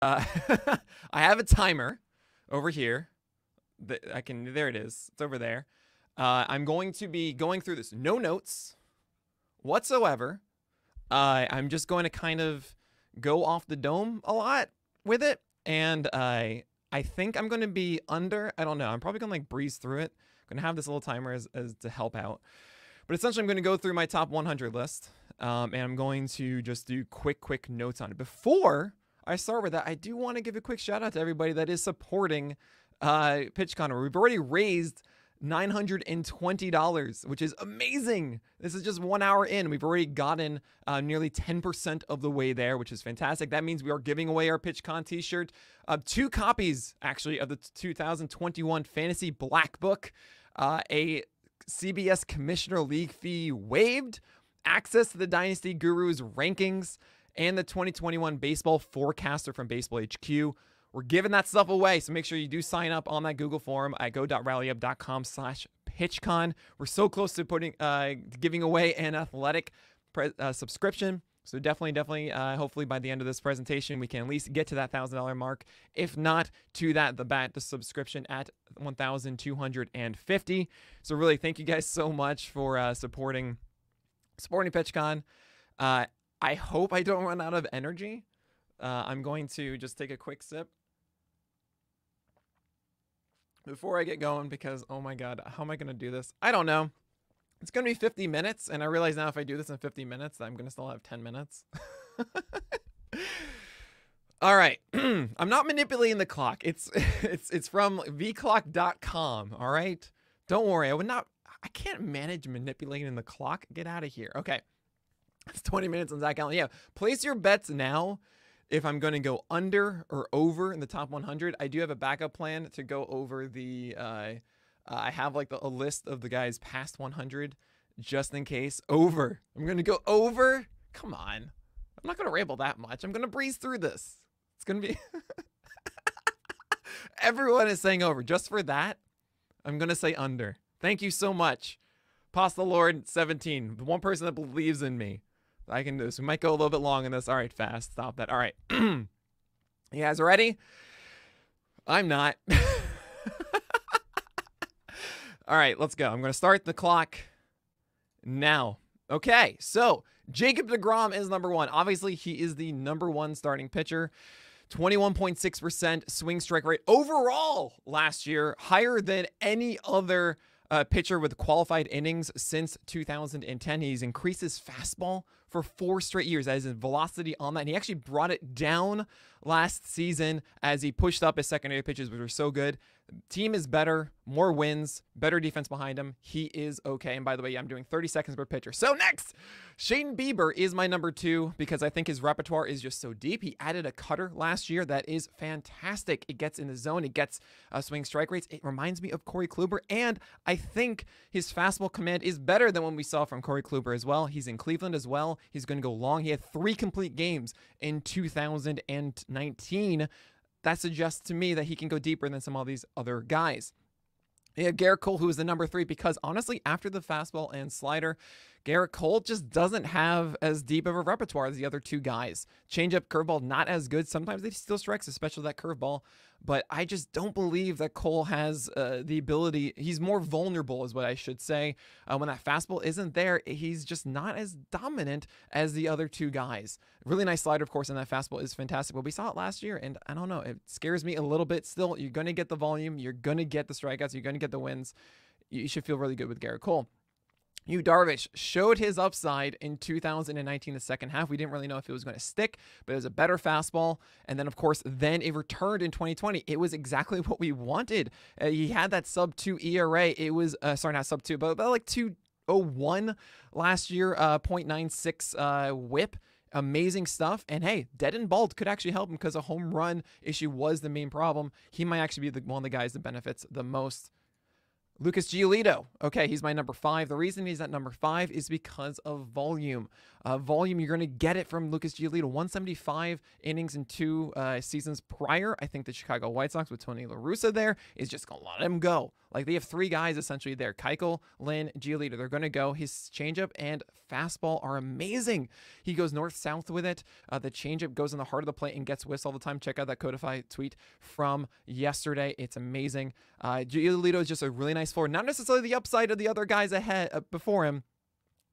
Uh, I have a timer over here. I can. There it is. It's over there. Uh, I'm going to be going through this. No notes whatsoever. Uh, I'm just going to kind of go off the dome a lot with it, and I I think I'm going to be under. I don't know. I'm probably going to like breeze through it. I'm going to have this little timer as, as to help out. But essentially, I'm going to go through my top 100 list, um, and I'm going to just do quick, quick notes on it. Before I start with that, I do want to give a quick shout out to everybody that is supporting uh, PitchCon. We've already raised $920, which is amazing. This is just one hour in. We've already gotten uh, nearly 10% of the way there, which is fantastic. That means we are giving away our PitchCon t shirt. Uh, two copies, actually, of the 2021 Fantasy Black Book, uh, a CBS Commissioner League fee waived, access to the Dynasty Gurus rankings, and the 2021 Baseball Forecaster from Baseball HQ. We're giving that stuff away, so make sure you do sign up on that Google form at go.rallyup.com slash pitchcon. We're so close to putting uh, giving away an athletic pre- uh, subscription. So definitely, definitely, uh, hopefully by the end of this presentation, we can at least get to that thousand dollar mark. If not, to that the bat the subscription at one thousand two hundred and fifty. So really, thank you guys so much for uh, supporting supporting PitchCon. Uh, I hope I don't run out of energy. Uh, I'm going to just take a quick sip before I get going because, oh my God, how am I going to do this? I don't know. It's going to be 50 minutes. And I realize now if I do this in 50 minutes, I'm going to still have 10 minutes. All right. I'm not manipulating the clock. It's it's it's from vclock.com, all right? Don't worry. I would not I can't manage manipulating the clock. Get out of here. Okay. It's 20 minutes on Zac Gallen. Yeah. Place your bets now if I'm going to go under or over in the top 100, I do have a backup plan to go over the. Uh, uh, I have like the, a list of the guys past 100 just in case. Over. I'm going to go over. Come on. I'm not going to ramble that much. I'm going to breeze through this. It's going to be. Everyone is saying over. Just for that, I'm going to say under. Thank you so much. Pasta Lord 17, the one person that believes in me. I can do this. We might go a little bit long in this. All right, fast. Stop that. All right. you guys ready? I'm not. All right, let's go. I'm going to start the clock now. Okay, so Jacob DeGrom is number one. Obviously, he is the number one starting pitcher. 21.6% swing strike rate overall last year, higher than any other uh, pitcher with qualified innings since 2010. He's increased his fastball for four straight years. That is his velocity on that. And he actually brought it down last season as he pushed up his secondary pitches, which were so good. Team is better, more wins, better defense behind him. He is okay. And by the way, I'm doing 30 seconds per pitcher. So next, Shane Bieber is my number two because I think his repertoire is just so deep. He added a cutter last year that is fantastic. It gets in the zone, it gets uh, swing strike rates. It reminds me of Corey Kluber, and I think his fastball command is better than what we saw from Corey Kluber as well. He's in Cleveland as well. He's going to go long. He had three complete games in 2019 that suggests to me that he can go deeper than some of these other guys. Yeah, Gerrit Cole, who is the number three, because honestly, after the fastball and slider, Gerrit Cole just doesn't have as deep of a repertoire as the other two guys. Changeup, curveball, not as good. Sometimes they still strikes, especially that curveball but I just don't believe that Cole has uh, the ability. He's more vulnerable, is what I should say. Uh, when that fastball isn't there, he's just not as dominant as the other two guys. Really nice slider, of course, and that fastball is fantastic. But we saw it last year, and I don't know, it scares me a little bit. Still, you're going to get the volume, you're going to get the strikeouts, you're going to get the wins. You should feel really good with Gerrit Cole. Yu Darvish showed his upside in 2019, the second half. We didn't really know if it was going to stick, but it was a better fastball. And then, of course, then it returned in 2020. It was exactly what we wanted. Uh, he had that sub two ERA. It was, uh, sorry, not sub two, but about like 201 last year, uh, 0.96 uh, whip amazing stuff. And hey, dead and bald could actually help him because a home run issue was the main problem. He might actually be the, one of the guys that benefits the most Lucas Giolito. Okay, he's my number five. The reason he's at number five is because of volume. Uh, volume, you're going to get it from Lucas Giolito. 175 innings in two uh, seasons prior. I think the Chicago White Sox with Tony La Russa there is just going to let him go. Like they have three guys essentially there Keuchel, Lynn, Giolito. They're going to go. His changeup and fastball are amazing. He goes north south with it. Uh, the changeup goes in the heart of the plate and gets whistles all the time. Check out that Codify tweet from yesterday. It's amazing. Uh, Giolito is just a really nice floor. Not necessarily the upside of the other guys ahead uh, before him.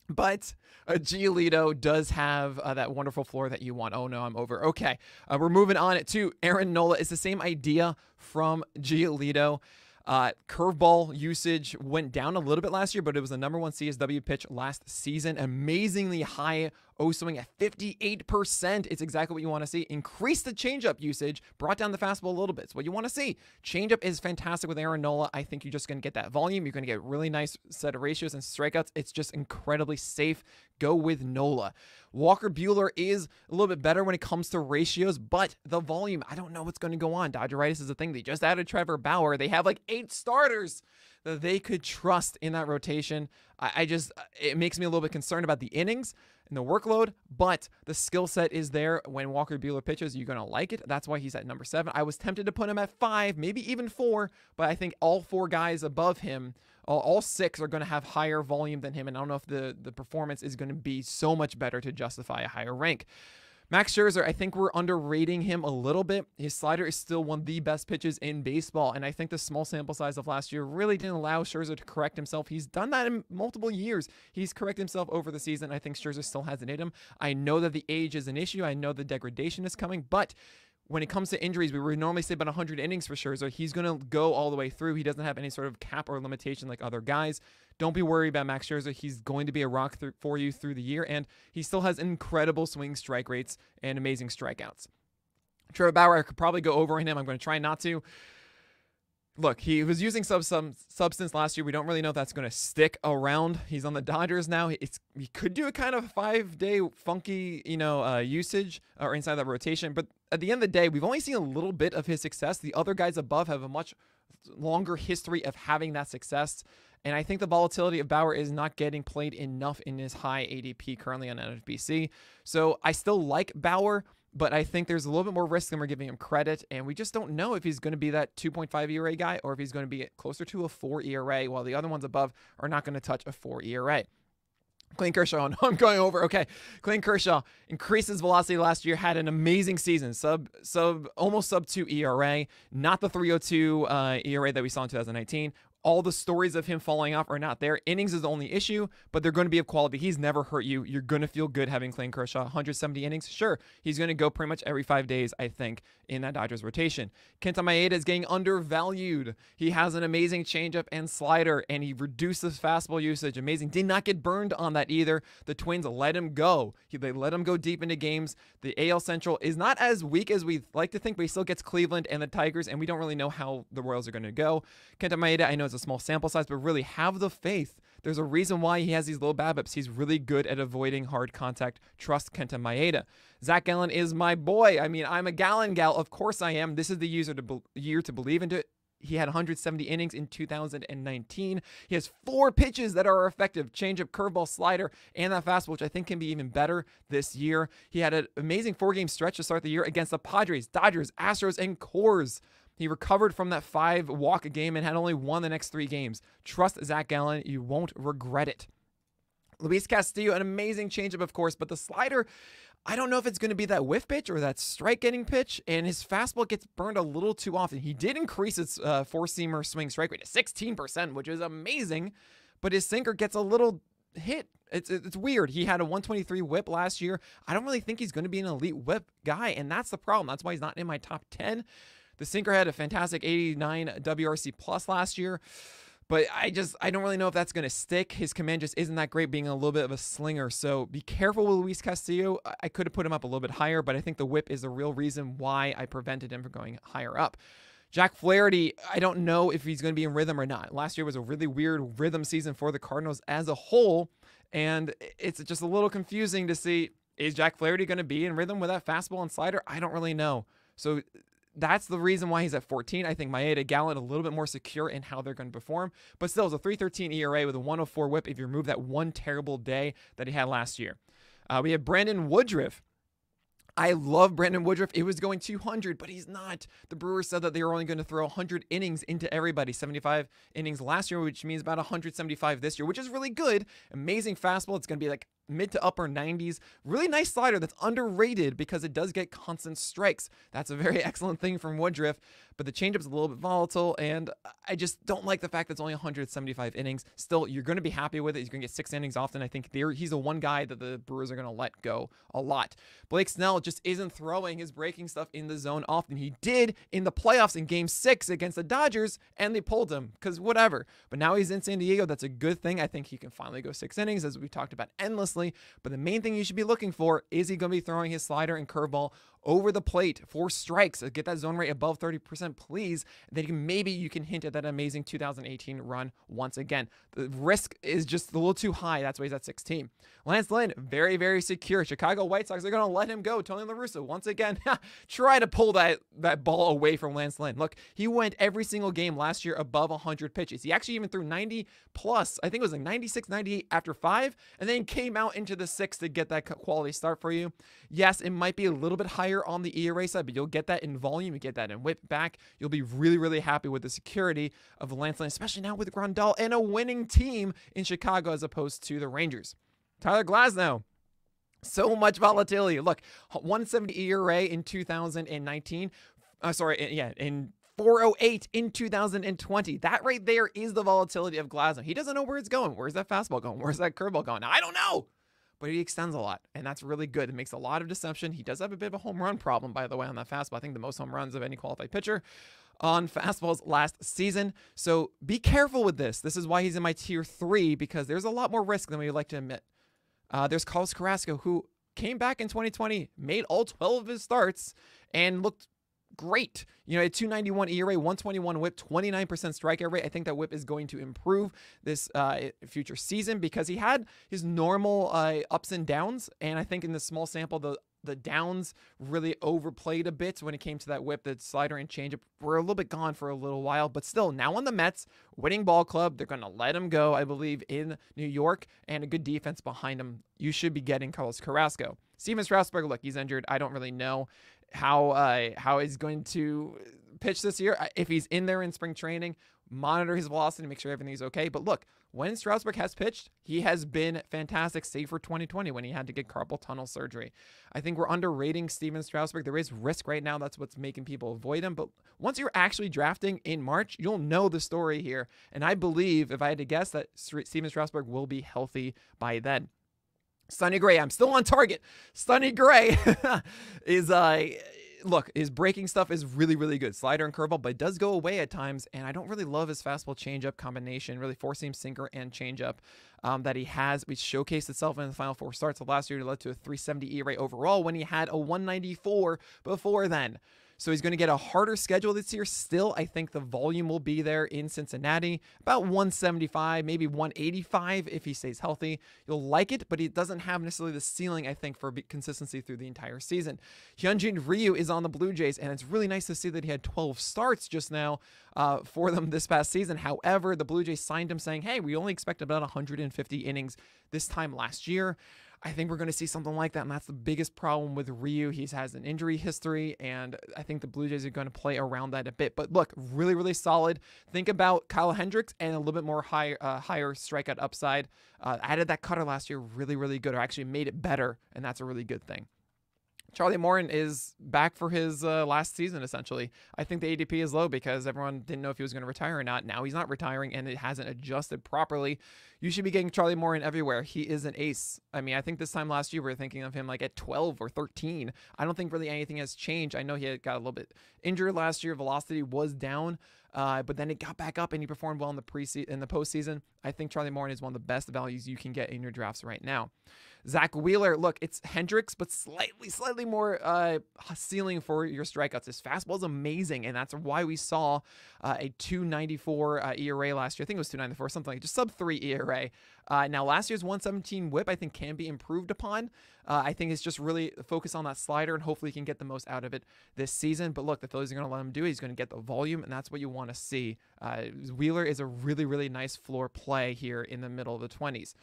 But uh, Giolito does have uh, that wonderful floor that you want. Oh no, I'm over. Okay, uh, we're moving on It to Aaron Nola. It's the same idea from Giolito. Uh, curveball usage went down a little bit last year, but it was the number one CSW pitch last season. Amazingly high O swing at 58%. It's exactly what you want to see. Increase the changeup usage, brought down the fastball a little bit. It's what you want to see. Changeup is fantastic with Aaron Nola. I think you're just going to get that volume. You're going to get really nice set of ratios and strikeouts. It's just incredibly safe. Go with Nola. Walker Buehler is a little bit better when it comes to ratios, but the volume, I don't know what's going to go on. Dodgeritis is a thing. They just added Trevor Bauer. They have like eight starters that they could trust in that rotation. I, I just, uh, it makes me a little bit concerned about the innings and the workload, but the skill set is there when Walker Buehler pitches. You're going to like it. That's why he's at number seven. I was tempted to put him at five, maybe even four, but I think all four guys above him, all, all six, are going to have higher volume than him. And I don't know if the, the performance is going to be so much better to justify a higher rank. Max Scherzer, I think we're underrating him a little bit. His slider is still one of the best pitches in baseball, and I think the small sample size of last year really didn't allow Scherzer to correct himself. He's done that in multiple years. He's corrected himself over the season. I think Scherzer still has it in him. I know that the age is an issue. I know the degradation is coming, but when it comes to injuries, we would normally say about 100 innings for Scherzer. He's going to go all the way through. He doesn't have any sort of cap or limitation like other guys. Don't be worried about Max Scherzer. He's going to be a rock for you through the year, and he still has incredible swing strike rates and amazing strikeouts. Trevor Bauer, I could probably go over on him. I'm going to try not to look, he was using sub some substance last year. We don't really know if that's going to stick around. He's on the Dodgers now. It's he could do a kind of five day funky, you know, uh, usage or inside that rotation. But at the end of the day, we've only seen a little bit of his success. The other guys above have a much longer history of having that success. And I think the volatility of Bauer is not getting played enough in his high ADP currently on NFBC. So I still like Bauer, but I think there's a little bit more risk than we're giving him credit. And we just don't know if he's going to be that 2.5 ERA guy or if he's going to be closer to a 4 ERA, while the other ones above are not going to touch a 4 ERA. Clayton Kershaw. No, I'm going over. Okay. Clayton Kershaw increases velocity last year, had an amazing season. Sub, sub, almost sub two ERA, not the 302 uh, ERA that we saw in 2019 all the stories of him falling off are not there. Innings is the only issue, but they're going to be of quality. He's never hurt you. You're going to feel good having Clayton Kershaw. 170 innings, sure. He's going to go pretty much every five days, I think, in that Dodgers rotation. Kenta Maeda is getting undervalued. He has an amazing changeup and slider, and he reduces fastball usage. Amazing. Did not get burned on that either. The Twins let him go. He, they let him go deep into games. The AL Central is not as weak as we like to think, but he still gets Cleveland and the Tigers, and we don't really know how the Royals are going to go. Kenta Maeda, I know, a small sample size, but really have the faith. There's a reason why he has these low BABIPs. He's really good at avoiding hard contact. Trust Kenta Maeda. Zac Gallen is my boy. I mean, I'm a Gallen gal. Of course I am. This is the user to be- year to believe into it. He had 170 innings in 2019. He has four pitches that are effective changeup, curveball, slider, and that fastball, which I think can be even better this year. He had an amazing four game stretch to start the year against the Padres, Dodgers, Astros, and Coors. He recovered from that five walk game and had only won the next three games. Trust Zac Gallen. You won't regret it. Luis Castillo, an amazing changeup, of course, but the slider, I don't know if it's going to be that whiff pitch or that strike getting pitch, and his fastball gets burned a little too often. He did increase its uh, four seamer swing strike rate to 16%, which is amazing, but his sinker gets a little hit. It's it's weird. He had a 123 whip last year. I don't really think he's going to be an elite whip guy, and that's the problem. That's why he's not in my top 10. The sinker had a fantastic 89 WRC plus last year. But I just I don't really know if that's going to stick. His command just isn't that great, being a little bit of a slinger. So be careful with Luis Castillo. I could have put him up a little bit higher, but I think the whip is the real reason why I prevented him from going higher up. Jack Flaherty, I don't know if he's going to be in rhythm or not. Last year was a really weird rhythm season for the Cardinals as a whole, and it's just a little confusing to see is Jack Flaherty going to be in rhythm with that fastball and slider? I don't really know. So that's the reason why he's at 14. I think Maeda Gallen a little bit more secure in how they're going to perform, but still, it's a 313 ERA with a 104 whip if you remove that one terrible day that he had last year. Uh, we have Brandon Woodruff. I love Brandon Woodruff. It was going 200, but he's not. The Brewers said that they were only going to throw 100 innings into everybody. 75 innings last year, which means about 175 this year, which is really good. Amazing fastball. It's going to be like mid to upper 90s. Really nice slider that's underrated because it does get constant strikes. That's a very excellent thing from Woodruff, but the changeup's a little bit volatile, and I just don't like the fact that it's only 175 innings. Still, you're going to be happy with it. He's going to get six innings often. I think he's the one guy that the Brewers are going to let go a lot. Blake Snell just isn't throwing his breaking stuff in the zone often. He did in the playoffs in game six against the Dodgers, and they pulled him because whatever. But now he's in San Diego. That's a good thing. I think he can finally go six innings, as we talked about endlessly. But the main thing you should be looking for is he going to be throwing his slider and curveball over the plate for strikes. Uh, get that zone rate above 30%, please. Then you can, maybe you can hint at that amazing 2018 run once again. The risk is just a little too high. That's why he's at 16. Lance Lynn, very, very secure. Chicago White Sox are going to let him go. Tony La Russa, once again, try to pull that, that ball away from Lance Lynn. Look, he went every single game last year above 100 pitches. He actually even threw 90 plus, I think it was like 96, 98 after five, and then came out into the six to get that quality start for you. Yes, it might be a little bit higher higher on the ERA side, but you'll get that in volume, you get that in whip back. You'll be really, really happy with the security of Lance Lynn, especially now with Grandal and a winning team in Chicago as opposed to the Rangers. Tyler Glasnow. So much volatility. Look, 170 ERA in 2019. Uh, sorry, yeah, in 408 in 2020. That right there is the volatility of Glasnow. He doesn't know where it's going. Where's that fastball going? Where's that curveball going? Now, I don't know but he extends a lot, and that's really good. It makes a lot of deception. He does have a bit of a home run problem, by the way, on that fastball. I think the most home runs of any qualified pitcher on fastballs last season. So be careful with this. This is why he's in my tier three because there's a lot more risk than we would like to admit. Uh, there's Carlos Carrasco, who came back in 2020, made all 12 of his starts, and looked great. You know, a 291 ERA, 121 whip, 29% strikeout rate. I think that whip is going to improve this uh, future season because he had his normal uh, ups and downs. And I think in the small sample, the the downs really overplayed a bit when it came to that whip. The slider and changeup were a little bit gone for a little while, but still, now on the Mets, winning ball club, they're going to let him go, I believe, in New York, and a good defense behind him. You should be getting Carlos Carrasco. Steven Strasburg, look, he's injured. I don't really know how uh, how he's going to pitch this year. If he's in there in spring training, monitor his velocity, make sure everything's okay. But look, when Strasburg has pitched, he has been fantastic, save for 2020 when he had to get carpal tunnel surgery. I think we're underrating Steven Strasburg. There is risk right now. That's what's making people avoid him. But once you're actually drafting in March, you'll know the story here. And I believe, if I had to guess, that Steven Strasburg will be healthy by then. Sonny Gray, I'm still on target. Sonny Gray is uh look, his breaking stuff is really, really good. Slider and curveball, but it does go away at times. And I don't really love his fastball changeup combination, really four seam sinker and changeup um, that he has, which showcased itself in the final four starts of last year to led to a 370 ERA overall when he had a 194 before then. So he's going to get a harder schedule this year. Still, I think the volume will be there in Cincinnati, about 175, maybe 185 if he stays healthy. You'll like it, but he doesn't have necessarily the ceiling, I think, for consistency through the entire season. Hyunjin Ryu is on the Blue Jays, and it's really nice to see that he had 12 starts just now uh, for them this past season. However, the Blue Jays signed him saying, hey, we only expect about 150 innings this time last year. I think we're going to see something like that, and that's the biggest problem with Ryu. He has an injury history, and I think the Blue Jays are going to play around that a bit. But look, really, really solid. Think about Kyle Hendricks and a little bit more high, uh, higher strikeout upside. Uh, added that cutter last year, really, really good, or actually made it better, and that's a really good thing. Charlie Morton is back for his uh, last season, essentially. I think the ADP is low because everyone didn't know if he was going to retire or not. Now he's not retiring and it hasn't adjusted properly. You should be getting Charlie Morton everywhere. He is an ace. I mean, I think this time last year we were thinking of him like at 12 or 13. I don't think really anything has changed. I know he got a little bit injured last year. Velocity was down. Uh, but then it got back up and he performed well in the pre in the postseason. I think Charlie Morton is one of the best values you can get in your drafts right now. Zack Wheeler, look, it's Hendricks, but slightly, slightly more uh, ceiling for your strikeouts. His fastball is amazing, and that's why we saw uh, a 294 uh, ERA last year. I think it was 294, something like just sub three ERA. Uh, now, last year's 117 whip, I think, can be improved upon. Uh, I think it's just really focus on that slider, and hopefully, he can get the most out of it this season. But look, the Phillies are going to let him do it. He's going to get the volume, and that's what you want to see. Uh, Wheeler is a really, really nice floor play here in the middle of the 20s.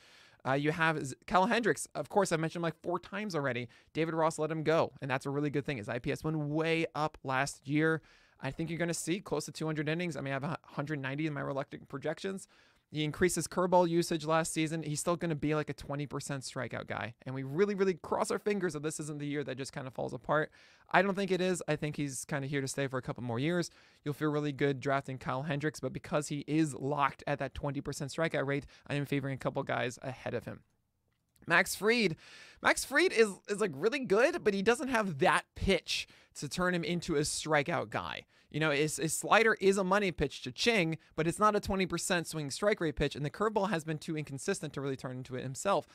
Uh, you have Kyle Hendricks. Of course, I mentioned him like four times already. David Ross let him go, and that's a really good thing. His IPS went way up last year. I think you're going to see close to 200 innings. I mean, I have 190 in my reluctant projections. He increased his curveball usage last season. He's still going to be like a 20% strikeout guy. And we really, really cross our fingers that this isn't the year that just kind of falls apart. I don't think it is. I think he's kind of here to stay for a couple more years. You'll feel really good drafting Kyle Hendricks, but because he is locked at that 20% strikeout rate, I am favoring a couple guys ahead of him. Max Fried. Max Fried is is like really good, but he doesn't have that pitch to turn him into a strikeout guy. You know, his, his slider is a money pitch to Ching, but it's not a 20% swing strike rate pitch, and the curveball has been too inconsistent to really turn into it himself.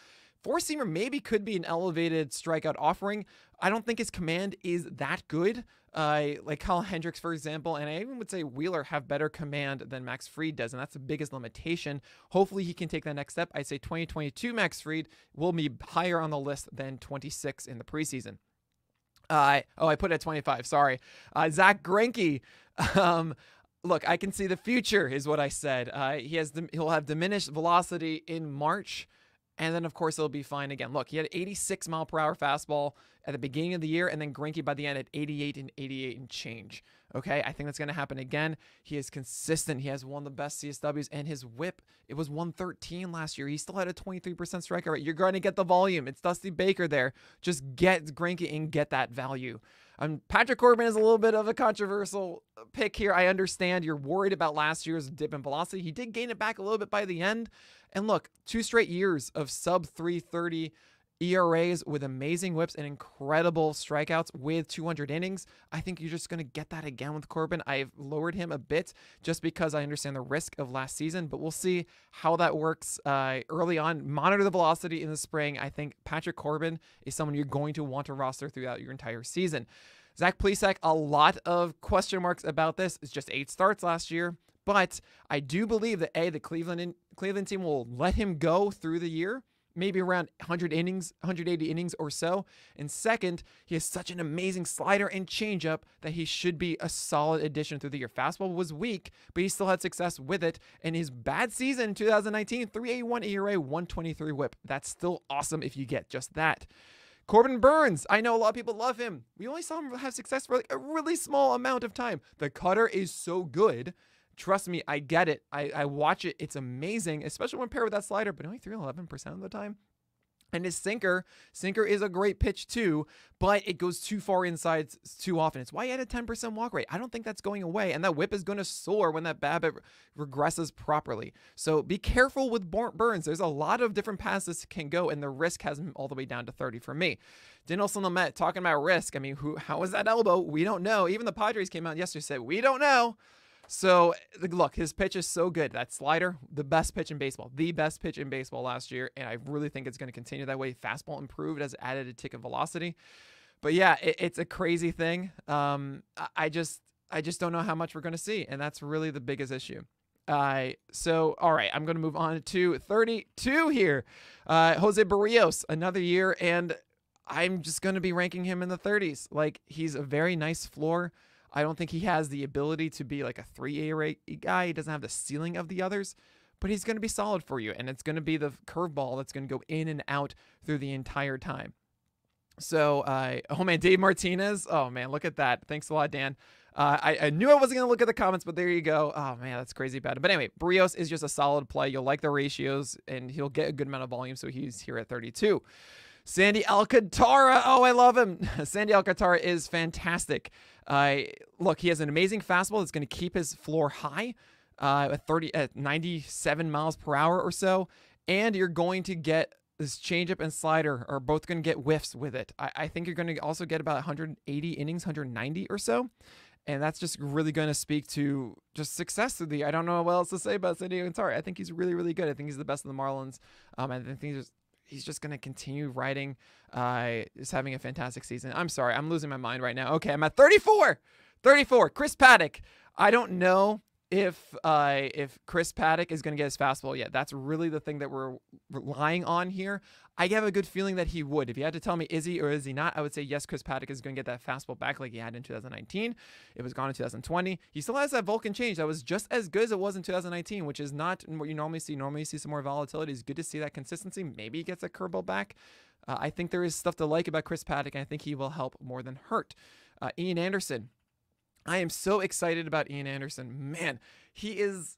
Four seamer maybe could be an elevated strikeout offering. I don't think his command is that good. Uh, like Kyle Hendricks, for example, and I even would say Wheeler have better command than Max Fried does, and that's the biggest limitation. Hopefully, he can take that next step. I'd say 2022 Max Fried will be higher on the list than 26 in the preseason. Uh, oh, I put it at 25. Sorry. Uh, Zack Greinke. Um, look, I can see the future, is what I said. Uh, he has he'll have diminished velocity in March, and then of course he'll be fine again. Look, he had 86 mile per hour fastball at the beginning of the year, and then Greinke by the end at 88 and 88 and change. Okay, I think that's going to happen again. He is consistent. He has one of the best CSWs, and his whip, it was 113 last year. He still had a 23% strikeout rate. You're going to get the volume. It's Dusty Baker there. Just get Greinke and get that value. Um, Patrick Corbin is a little bit of a controversial pick here. I understand you're worried about last year's dip in velocity. He did gain it back a little bit by the end. And look, two straight years of sub 330 ERAs with amazing whips and incredible strikeouts with 200 innings. I think you're just going to get that again with Corbin. I've lowered him a bit just because I understand the risk of last season, but we'll see how that works uh, early on. Monitor the velocity in the spring. I think Patrick Corbin is someone you're going to want to roster throughout your entire season. Zach Plesac, a lot of question marks about this. It's just eight starts last year. But I do believe that A, the Cleveland Cleveland team will let him go through the year maybe around 100 innings, 180 innings or so. And second, he has such an amazing slider and changeup that he should be a solid addition through the year. Fastball was weak, but he still had success with it. And his bad season 2019, 381 ERA, 123 whip. That's still awesome if you get just that. Corbin Burnes, I know a lot of people love him. We only saw him have success for like a really small amount of time. The cutter is so good Trust me, I get it. I, I watch it. It's amazing, especially when paired with that slider, but only 3 11% of the time. And his sinker, sinker is a great pitch too, but it goes too far inside too often. It's why he had a 10% walk rate. I don't think that's going away. And that whip is going to soar when that BABIP regresses properly. So be careful with Burnes. There's a lot of different this can go, and the risk has him all the way down to 30 for me. Dinelson Lamet talking about risk. I mean, who? How is that elbow? We don't know. Even the Padres came out yesterday said, we don't know. So look, his pitch is so good. That slider, the best pitch in baseball, the best pitch in baseball last year, and I really think it's going to continue that way. Fastball improved as added a tick of velocity, but yeah, it, it's a crazy thing. Um, I just, I just don't know how much we're going to see, and that's really the biggest issue. Uh, so, all right, I'm going to move on to 32 here. Uh, Jose Berrios, another year, and I'm just going to be ranking him in the 30s. Like, he's a very nice floor. I don't think he has the ability to be like a 3A rate guy. He doesn't have the ceiling of the others, but he's going to be solid for you. And it's going to be the curveball that's going to go in and out through the entire time. So, uh, oh man, Dave Martinez. Oh man, look at that. Thanks a lot, Dan. Uh, I, I, knew I wasn't going to look at the comments, but there you go. Oh, man, that's crazy bad. But anyway, Berrios is just a solid play. You'll like the ratios, and he'll get a good amount of volume, so he's here at 32. Sandy Alcantara. Oh, I love him. Sandy Alcantara is fantastic. Uh, look, he has an amazing fastball that's going to keep his floor high uh, at 30 at 97 miles per hour or so, and you're going to get this changeup and slider are both going to get whiffs with it. I, I think you're going to also get about 180 innings, 190 or so. And that's just really going to speak to just success through the. I don't know what else to say about Sandy Alcantara. I think he's really, really good. I think he's the best of the Marlins. Um, I think he's he's just going to continue writing. Uh, is having a fantastic season. I'm sorry, I'm losing my mind right now. Okay, I'm at 34. 34. Chris Paddack. I don't know if uh, if Chris Paddack is going to get his fastball, yeah, that's really the thing that we're relying on here. I have a good feeling that he would. If you had to tell me is he or is he not, I would say yes. Chris Paddack is going to get that fastball back like he had in 2019. It was gone in 2020. He still has that Vulcan change that was just as good as it was in 2019, which is not what you normally see. Normally, you see some more volatility. It's good to see that consistency. Maybe he gets a curveball back. Uh, I think there is stuff to like about Chris Paddack, and I think he will help more than hurt. Uh, Ian Anderson, I am so excited about Ian Anderson. Man, he is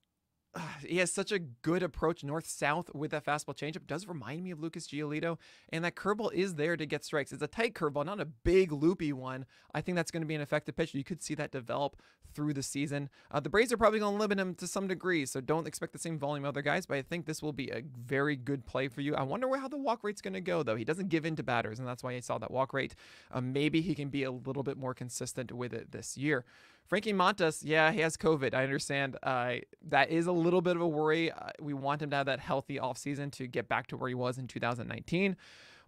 he has such a good approach north south with that fastball changeup. Does remind me of Lucas Giolito, and that curveball is there to get strikes. It's a tight curveball, not a big loopy one. I think that's going to be an effective pitch. You could see that develop through the season. Uh, the Braves are probably going to limit him to some degree, so don't expect the same volume other guys. But I think this will be a very good play for you. I wonder how the walk rate's going to go though. He doesn't give in to batters, and that's why I saw that walk rate. Uh, maybe he can be a little bit more consistent with it this year. Frankie Montas, yeah, he has COVID. I understand. Uh, that is a little bit of a worry. Uh, we want him to have that healthy offseason to get back to where he was in 2019.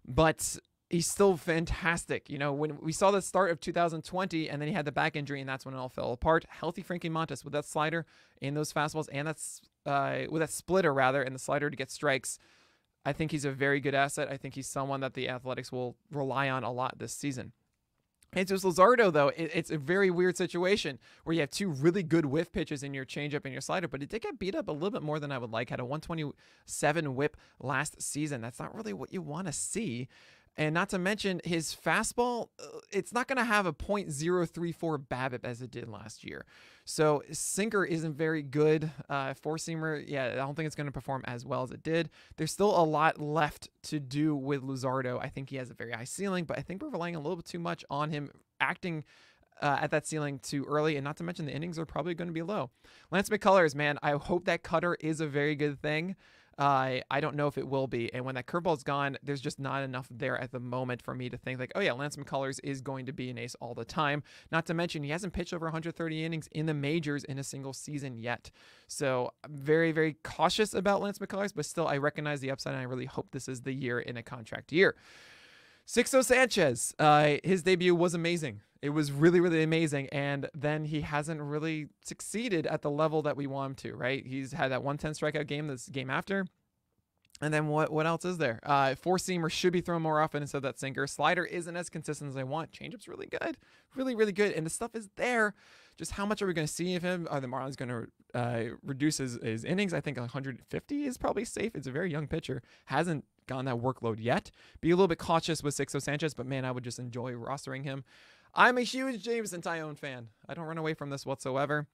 But he's still fantastic. You know, when we saw the start of 2020 and then he had the back injury and that's when it all fell apart. Healthy Frankie Montas with that slider and those fastballs and that's uh, with that splitter rather and the slider to get strikes. I think he's a very good asset. I think he's someone that the Athletics will rely on a lot this season. Jesus Luzardo, though, it, it's a very weird situation where you have two really good whiff pitches in your changeup and your slider, but it did get beat up a little bit more than I would like. Had a 127 whip last season. That's not really what you want to see. And not to mention his fastball, uh, it's not going to have a .034 BABIP as it did last year. So sinker isn't very good. Uh, four seamer, yeah, I don't think it's going to perform as well as it did. There's still a lot left to do with Luzardo. I think he has a very high ceiling, but I think we're relying a little bit too much on him acting uh, at that ceiling too early, and not to mention the innings are probably going to be low. Lance McCullers, man, I hope that cutter is a very good thing. Uh, I don't know if it will be. And when that curveball's gone, there's just not enough there at the moment for me to think like, oh yeah, Lance McCullers is going to be an ace all the time. Not to mention he hasn't pitched over 130 innings in the majors in a single season yet. So I'm very, very cautious about Lance McCullers, but still I recognize the upside and I really hope this is the year in a contract year. Sixto Sanchez, uh, his debut was amazing. It was really, really amazing. And then he hasn't really succeeded at the level that we want him to, right? He's had that 110 strikeout game this game after. And then what what else is there? Uh, four seamer should be thrown more often instead of that sinker. Slider isn't as consistent as I want. Changeup's really good, really really good, and the stuff is there. Just how much are we going to see of him? Are the Marlins going to uh, reduce his, his innings? I think 150 is probably safe. It's a very young pitcher. Hasn't gotten that workload yet. Be a little bit cautious with Sixto Sanchez, but man, I would just enjoy rostering him. I'm a huge Jameson Taillon fan. I don't run away from this whatsoever.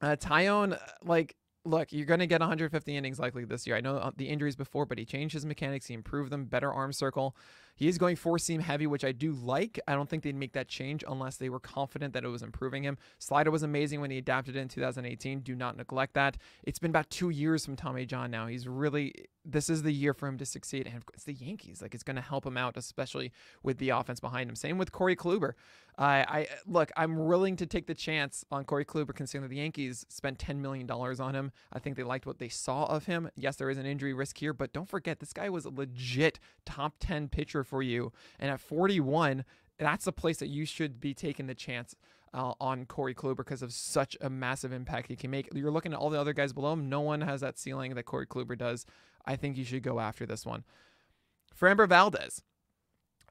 Uh, Taillon, like, look, you're going to get 150 innings likely this year. I know uh, the injuries before, but he changed his mechanics. He improved them, better arm circle. He is going four seam heavy, which I do like. I don't think they'd make that change unless they were confident that it was improving him. Slider was amazing when he adapted it in 2018. Do not neglect that. It's been about two years from Tommy John now. He's really this is the year for him to succeed. And it's the Yankees. Like it's going to help him out, especially with the offense behind him. Same with Corey Kluber. I, I look, I'm willing to take the chance on Corey Kluber, considering the Yankees spent $10 million on him. I think they liked what they saw of him. Yes, there is an injury risk here, but don't forget this guy was a legit top 10 pitcher for you. And at 41, that's the place that you should be taking the chance uh, on Corey Kluber because of such a massive impact he can make. You're looking at all the other guys below him. No one has that ceiling that Corey Kluber does. I think you should go after this one. Framber Valdez.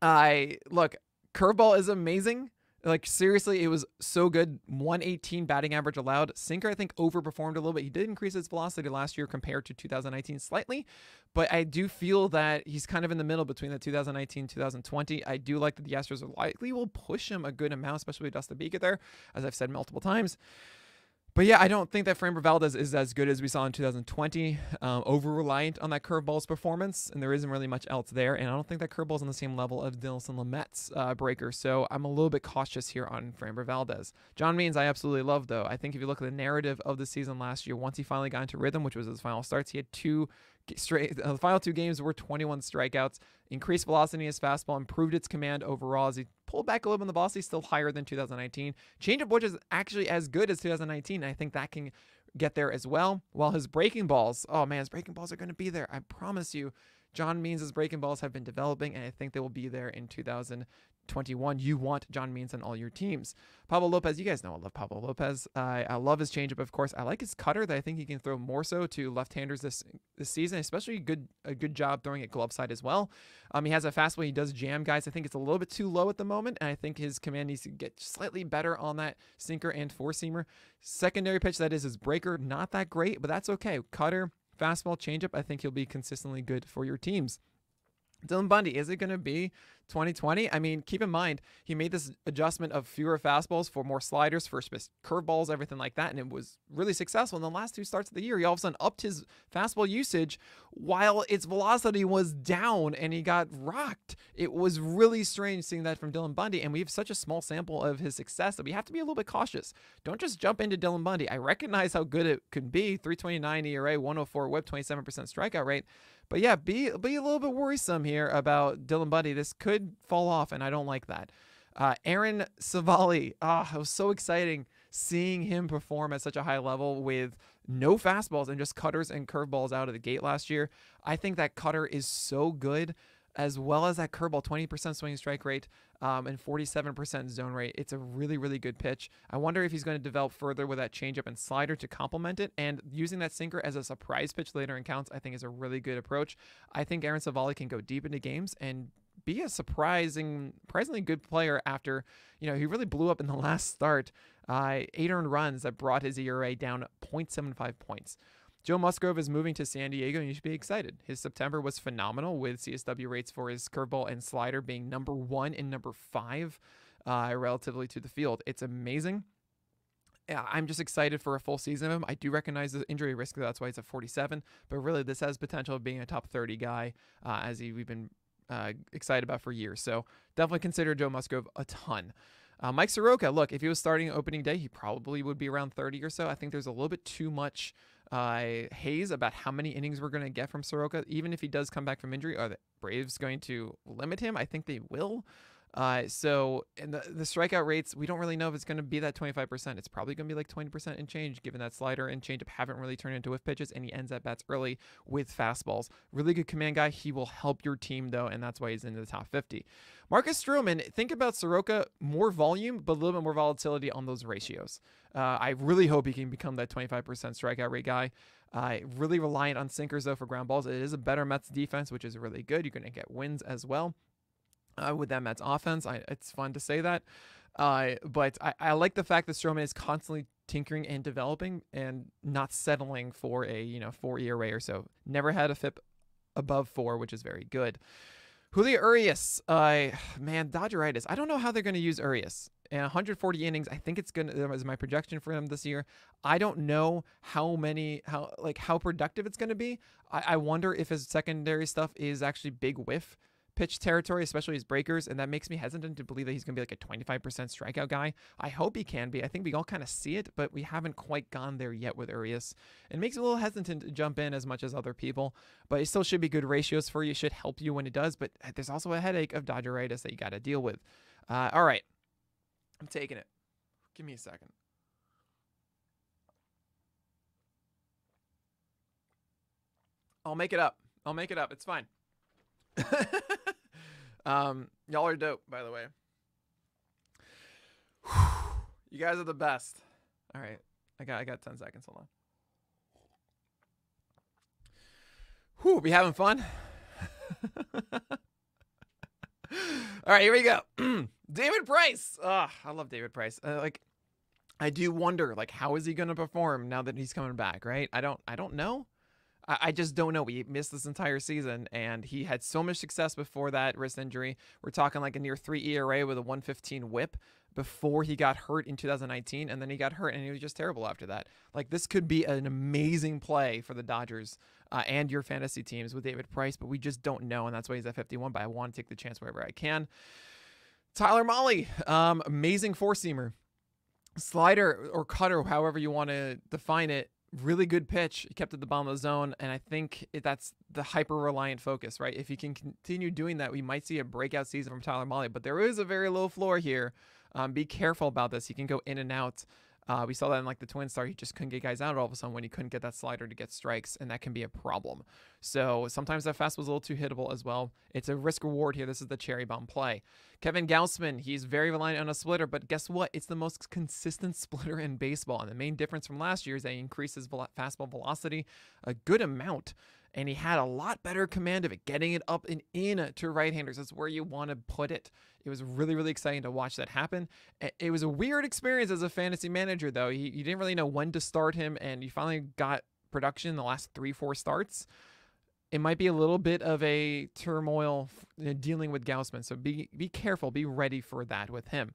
I look, curveball is amazing. Like seriously, it was so good. 118 batting average allowed. Sinker, I think, overperformed a little bit. He did increase his velocity last year compared to 2019 slightly, but I do feel that he's kind of in the middle between the 2019 2020. I do like that the Astros likely will push him a good amount, especially with Dusty Baker there, as I've said multiple times. But yeah, I don't think that Framber Valdez is as good as we saw in 2020. Um, over reliant on that curveball's performance, and there isn't really much else there. And I don't think that curveball's on the same level of Dinelson Lamet's uh, breaker. So I'm a little bit cautious here on Framber Valdez. John Means, I absolutely love though. I think if you look at the narrative of the season last year, once he finally got into rhythm, which was his final starts, he had two straight. Uh, the final two games were 21 strikeouts, increased velocity in his fastball, improved its command overall as he pulled back a little bit in the velocity, still higher than 2019. Changeup, which is actually as good as 2019. I think that can get there as well. While his breaking balls, oh man, his breaking balls are going to be there. I promise you. John Means' his breaking balls have been developing, and I think they will be there in 2000. 2021. You want John Means on all your teams. Pablo Lopez, you guys know I love Pablo Lopez. Uh, I love his changeup, of course. I like his cutter that I think he can throw more so to left-handers this this season, especially good a good job throwing it glove side as well. Um, he has a fastball. He does jam guys. I think it's a little bit too low at the moment, and I think his command needs to get slightly better on that sinker and four seamer. Secondary pitch that is his breaker, not that great, but that's okay. Cutter, fastball, changeup. I think he'll be consistently good for your teams. Dylan Bundy, is it going to be 2020? I mean, keep in mind, he made this adjustment of fewer fastballs for more sliders, for curveballs, everything like that, and it was really successful. In the last two starts of the year, he all of a sudden upped his fastball usage while its velocity was down and he got rocked. It was really strange seeing that from Dylan Bundy, and we have such a small sample of his success that we have to be a little bit cautious. Don't just jump into Dylan Bundy. I recognize how good it could be 329 ERA, 104 whip, 27% strikeout rate. But yeah, be be a little bit worrisome here about Dylan Bundy. This could fall off, and I don't like that. Uh, Aaron Civale, ah, oh, it was so exciting seeing him perform at such a high level with no fastballs and just cutters and curveballs out of the gate last year. I think that cutter is so good as well as that curveball, 20% swing strike rate um, and 47% zone rate. It's a really, really good pitch. I wonder if he's going to develop further with that changeup and slider to complement it. And using that sinker as a surprise pitch later in counts, I think is a really good approach. I think Aaron Civale can go deep into games and be a surprising, surprisingly good player after, you know, he really blew up in the last start. Uh, eight earned runs that brought his ERA down 0.75 points. Joe Musgrove is moving to San Diego, and you should be excited. His September was phenomenal with CSW rates for his curveball and slider being number one and number five uh, relatively to the field. It's amazing. I'm just excited for a full season of him. I do recognize the injury risk, that's why he's at 47. But really, this has potential of being a top 30 guy, uh, as he, we've been uh, excited about for years. So definitely consider Joe Musgrove a ton. Uh, Mike Soroka, look, if he was starting opening day, he probably would be around 30 or so. I think there's a little bit too much uh, haze about how many innings we're going to get from Soroka. Even if he does come back from injury, are the Braves going to limit him? I think they will. Uh, so and the, the strikeout rates, we don't really know if it's going to be that 25%. It's probably going to be like 20% and change, given that slider and changeup haven't really turned into whiff pitches, and he ends at bats early with fastballs. Really good command guy. He will help your team though, and that's why he's into the top 50. Marcus Stroman, think about Soroka, more volume, but a little bit more volatility on those ratios. Uh, I really hope he can become that 25% strikeout rate guy. Uh, really reliant on sinkers though for ground balls. It is a better Mets defense, which is really good. You're going to get wins as well uh, with that Mets offense. I, it's fun to say that. Uh, but I, I like the fact that Stroman is constantly tinkering and developing and not settling for a you know four ERA or so. Never had a FIP above four, which is very good. Julio Urias, uh, man, Dodgeritis. I don't know how they're going to use Urias. 140 innings. I think it's gonna. That was my projection for him this year. I don't know how many, how like how productive it's gonna be. I, I wonder if his secondary stuff is actually big whiff pitch territory, especially his breakers, and that makes me hesitant to believe that he's going to be like a 25% strikeout guy. I hope he can be. I think we all kind of see it, but we haven't quite gone there yet with Urias. It makes me a little hesitant to jump in as much as other people, but it still should be good ratios for you. Should help you when it does, but there's also a headache of Dodgeritis that you got to deal with. Uh, all right, I'm taking it. Give me a second. I'll make it up. I'll make it up. It's fine. um, y'all are dope, by the way. you guys are the best. All right, I got I got ten seconds. Hold on. Whew, be having fun. All right, here we go. David Price. Oh, I love David Price. Uh, like, I do wonder, like, how is he going to perform now that he's coming back? Right? I don't. I don't know. I, I just don't know. We missed this entire season, and he had so much success before that wrist injury. We're talking like a near three ERA with a 115 WHIP before he got hurt in 2019, and then he got hurt, and he was just terrible after that. Like this could be an amazing play for the Dodgers uh, and your fantasy teams with David Price, but we just don't know, and that's why he's at 51. But I want to take the chance wherever I can. Tyler Mahle, um, amazing four seamer, slider or cutter, however you want to define it really good pitch. He kept at the bottom of the zone, and I think that's the hyper reliant focus, right? If he can continue doing that, we might see a breakout season from Tyler Mahle. But there is a very low floor here. Um, be careful about this. He can go in and out. Uh, we saw that in like the twin star. He just couldn't get guys out all of a sudden when he couldn't get that slider to get strikes, and that can be a problem. So sometimes that fast was a little too hittable as well. It's a risk reward here. This is the cherry bomb play. Kevin Gausman, he's very reliant on a splitter, but guess what? It's the most consistent splitter in baseball. And the main difference from last year is that he increases fastball velocity a good amount and he had a lot better command of it, getting it up and in to right-handers. That's where you want to put it. It was really, really exciting to watch that happen. It was a weird experience as a fantasy manager, though. You, didn't really know when to start him, and you finally got production in the last three, four starts. It might be a little bit of a turmoil dealing with Gausman, so be be careful, be ready for that with him.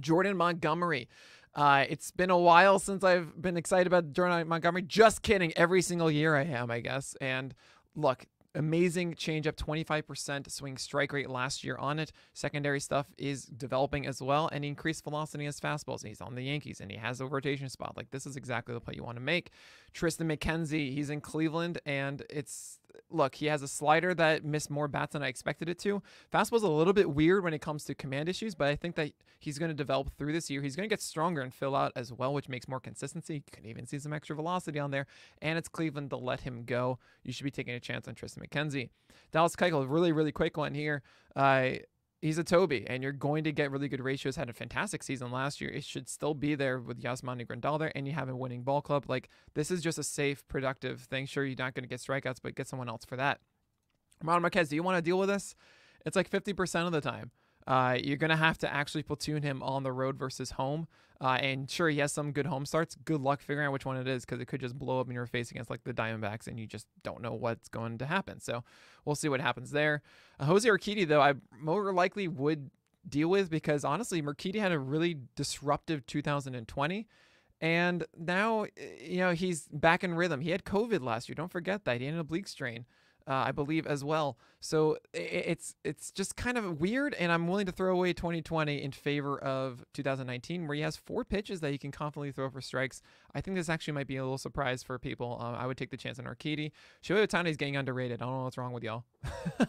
Jordan Montgomery. Uh, it's been a while since I've been excited about Jordan Montgomery. Just kidding. Every single year I am, I guess. And look, amazing changeup, 25% swing strike rate last year on it. Secondary stuff is developing as well, and increased velocity as fastballs. He's on the Yankees, and he has a rotation spot. Like this is exactly the play you want to make. Triston McKenzie, he's in Cleveland, and it's look, he has a slider that missed more bats than I expected it to. Fastball's a little bit weird when it comes to command issues, but I think that he's going to develop through this year. He's going to get stronger and fill out as well, which makes more consistency. You can even see some extra velocity on there, and it's Cleveland to let him go. You should be taking a chance on Triston McKenzie. Dallas Keuchel, really, really quick one here. Uh, he's a Toby, and you're going to get really good ratios. Had a fantastic season last year. It should still be there with Yasmani Grandal there, and you have a winning ball club. Like this is just a safe, productive thing. Sure, you're not going to get strikeouts, but get someone else for that. Ron Marquez, do you want to deal with this? It's like 50% of the time. Uh, you're going to have to actually platoon him on the road versus home. Uh, and sure, he has some good home starts. Good luck figuring out which one it is because it could just blow up in your face against like the Diamondbacks, and you just don't know what's going to happen. So we'll see what happens there. Uh, Jose Urquidy, though, I more likely would deal with because honestly, Urquidy had a really disruptive 2020. And now, eh, you know, he's back in rhythm. He had COVID last year. Don't forget that. He had an oblique strain uh, I believe as well. So it's it's just kind of weird, and I'm willing to throw away 2020 in favor of 2019, where he has four pitches that he can confidently throw for strikes. I think this actually might be a little surprise for people. Uh, I would take the chance on Urquidy. Shohei Ohtani is getting underrated. I don't know what's wrong with y'all.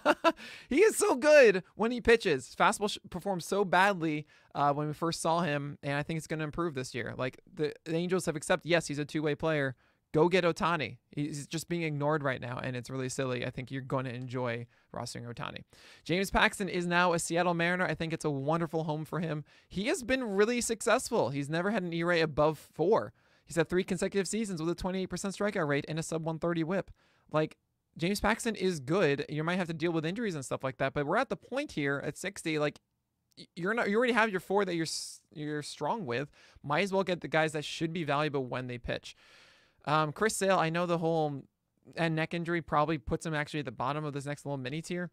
he is so good when he pitches. Fastball performed so badly uh, when we first saw him, and I think it's going to improve this year. Like the, the Angels have accepted, yes, he's a two-way player go get Ohtani. He's just being ignored right now, and it's really silly. I think you're going to enjoy rostering Ohtani. James Paxton is now a Seattle Mariner. I think it's a wonderful home for him. He has been really successful. He's never had an ERA above four. He's had three consecutive seasons with a 28% strikeout rate and a sub 130 whip. Like, James Paxton is good. You might have to deal with injuries and stuff like that, but we're at the point here at 60. Like, you're not. You already have your four that you're you're strong with. Might as well get the guys that should be valuable when they pitch. Um, Chris Sale, I know the whole and neck injury probably puts him actually at the bottom of this next little mini tier.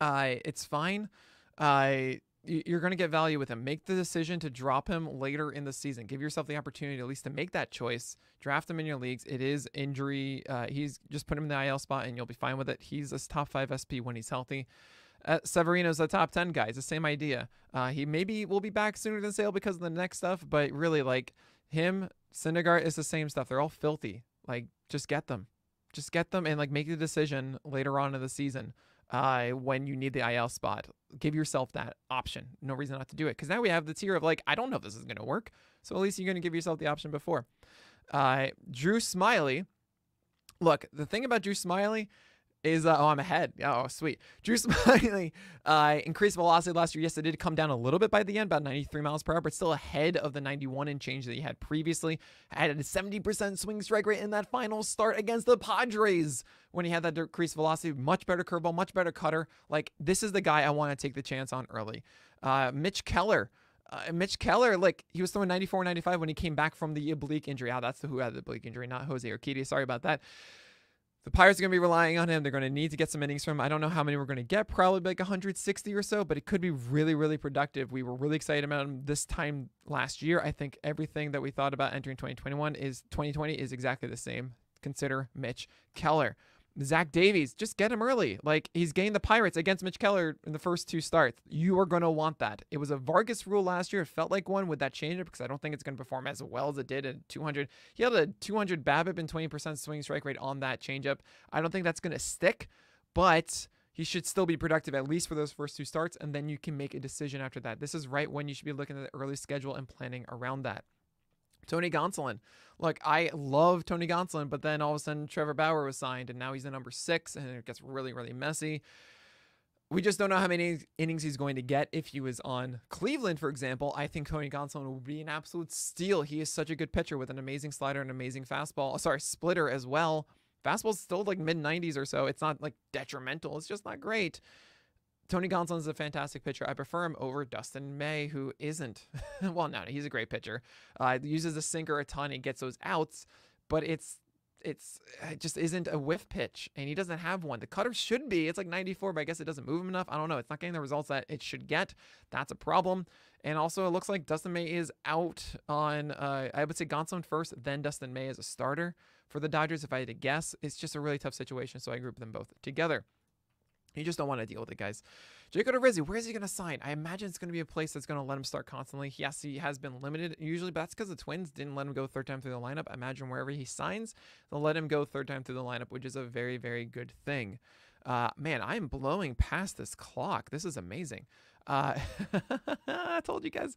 Uh, it's fine. Uh, you're going to get value with him. Make the decision to drop him later in the season. Give yourself the opportunity at least to make that choice. Draft him in your leagues. It is injury. Uh, he's just put him in the IL spot, and you'll be fine with it. He's a top five SP when he's healthy. Uh, Severino's a top 10 guy. It's the same idea. Uh, he maybe will be back sooner than Sale because of the next stuff, but really, like him, Syndergaard is the same stuff. They're all filthy. Like, just get them. Just get them and like make the decision later on in the season uh, when you need the IL spot. Give yourself that option. No reason not to do it. Because now we have the tier of like, I don't know if this is going to work. So at least you're going to give yourself the option before. Uh, Drew Smyly. Look, the thing about Drew Smyly is uh, oh I'm ahead. Oh sweet. Drew Smyly uh, increased velocity last year. Yes, it did come down a little bit by the end, about 93 miles per hour, but still ahead of the 91 and change that he had previously. Had a 70% swing strike rate in that final start against the Padres when he had that decreased velocity. Much better curveball, much better cutter. Like this is the guy I want to take the chance on early. Uh, Mitch Keller. Uh, Mitch Keller, like he was throwing 94, 95 when he came back from the oblique injury. Ah, oh, that's who had the oblique injury, not Jose Urquidy. Sorry about that the Pirates are going to be relying on him. They're going to need to get some innings from him. I don't know how many we're going to get, probably like 160 or so, but it could be really, really productive. We were really excited about him this time last year. I think everything that we thought about entering 2021 is 2020 is exactly the same. Consider Mitch Keller. Zach Davies, just get him early. Like he's gained the Pirates against Mitch Keller in the first two starts. You are going to want that. It was a Vargas rule last year. It felt like one with that changeup because I don't think it's going to perform as well as it did at 200. He had a 200 BABIP and 20% swing strike rate on that changeup. I don't think that's going to stick, but he should still be productive at least for those first two starts, and then you can make a decision after that. This is right when you should be looking at the early schedule and planning around that. Tony Gonsolin. Look, I love Tony Gonsolin, but then all of a sudden Trevor Bauer was signed, and now he's the number six, and it gets really, really messy. We just don't know how many innings he's going to get. If he was on Cleveland, for example, I think Tony Gonsolin would be an absolute steal. He is such a good pitcher with an amazing slider and amazing fastball. Uh, sorry, splitter as well. Fastball's still like mid 90s or so. It's not like detrimental. It's just not great. Tony Gonsolin is a fantastic pitcher. I prefer him over Dustin May, who isn't. well, no, he's a great pitcher. Uh, uses the sinker a ton and gets those outs, but it's it's it just isn't a whiff pitch, and he doesn't have one. The cutter should be. It's like 94, but I guess it doesn't move him enough. I don't know. It's not getting the results that it should get. That's a problem. And also, it looks like Dustin May is out on. Uh, I would say Gonsolin first, then Dustin May as a starter for the Dodgers. If I had to guess, it's just a really tough situation, so I group them both together. You just don't want to deal with it, guys. Jake Odorizzi, where is he going to sign? I imagine it's going to be a place that's going to let him start constantly. Yes, he has been limited usually, but that's because the Twins didn't let him go third time through the lineup. I imagine wherever he signs, they'll let him go third time through the lineup, which is a very, very good thing. Uh, man, I am blowing past this clock. This is amazing. Uh, I told you guys.